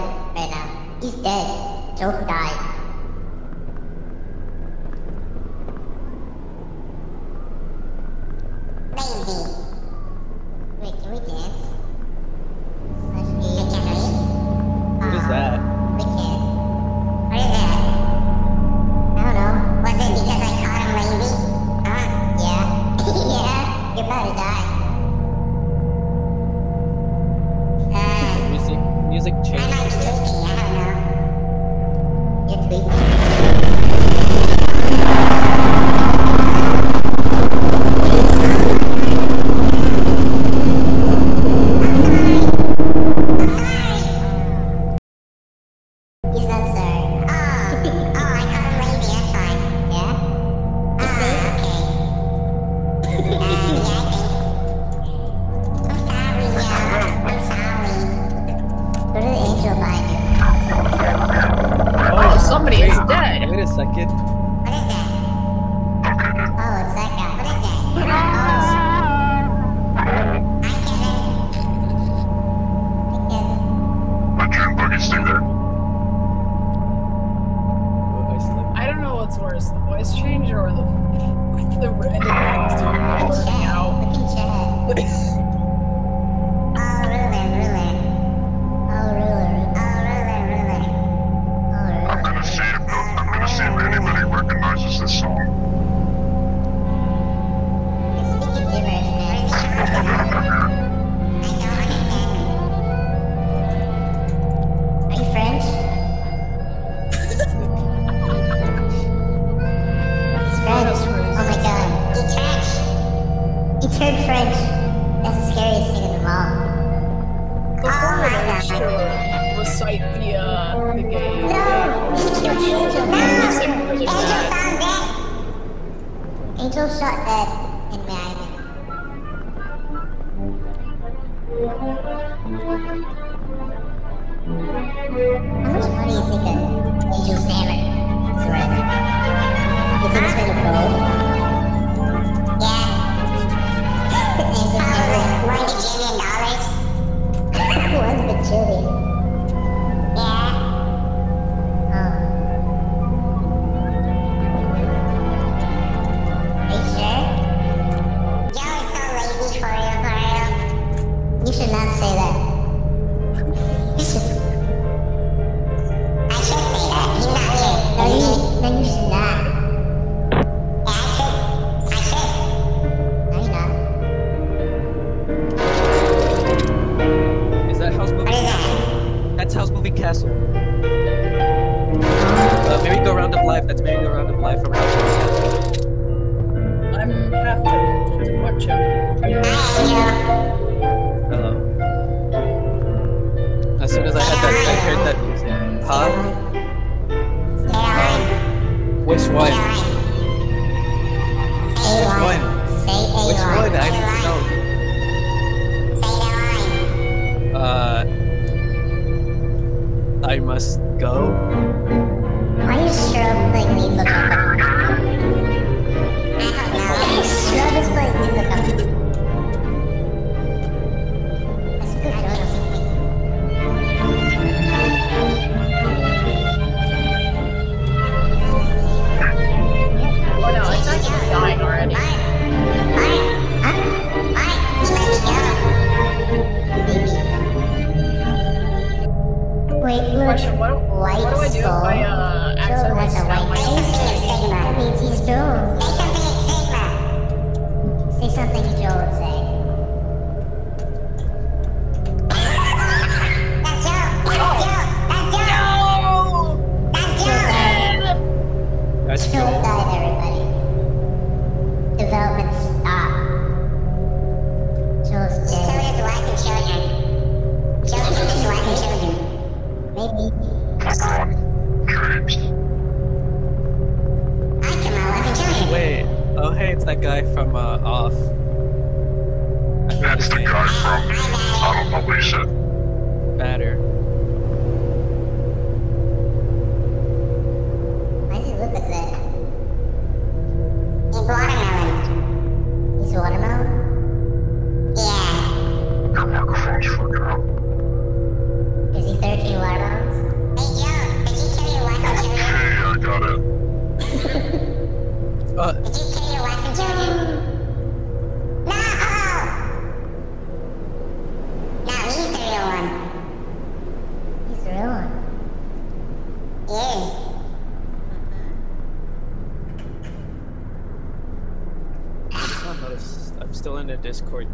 Discord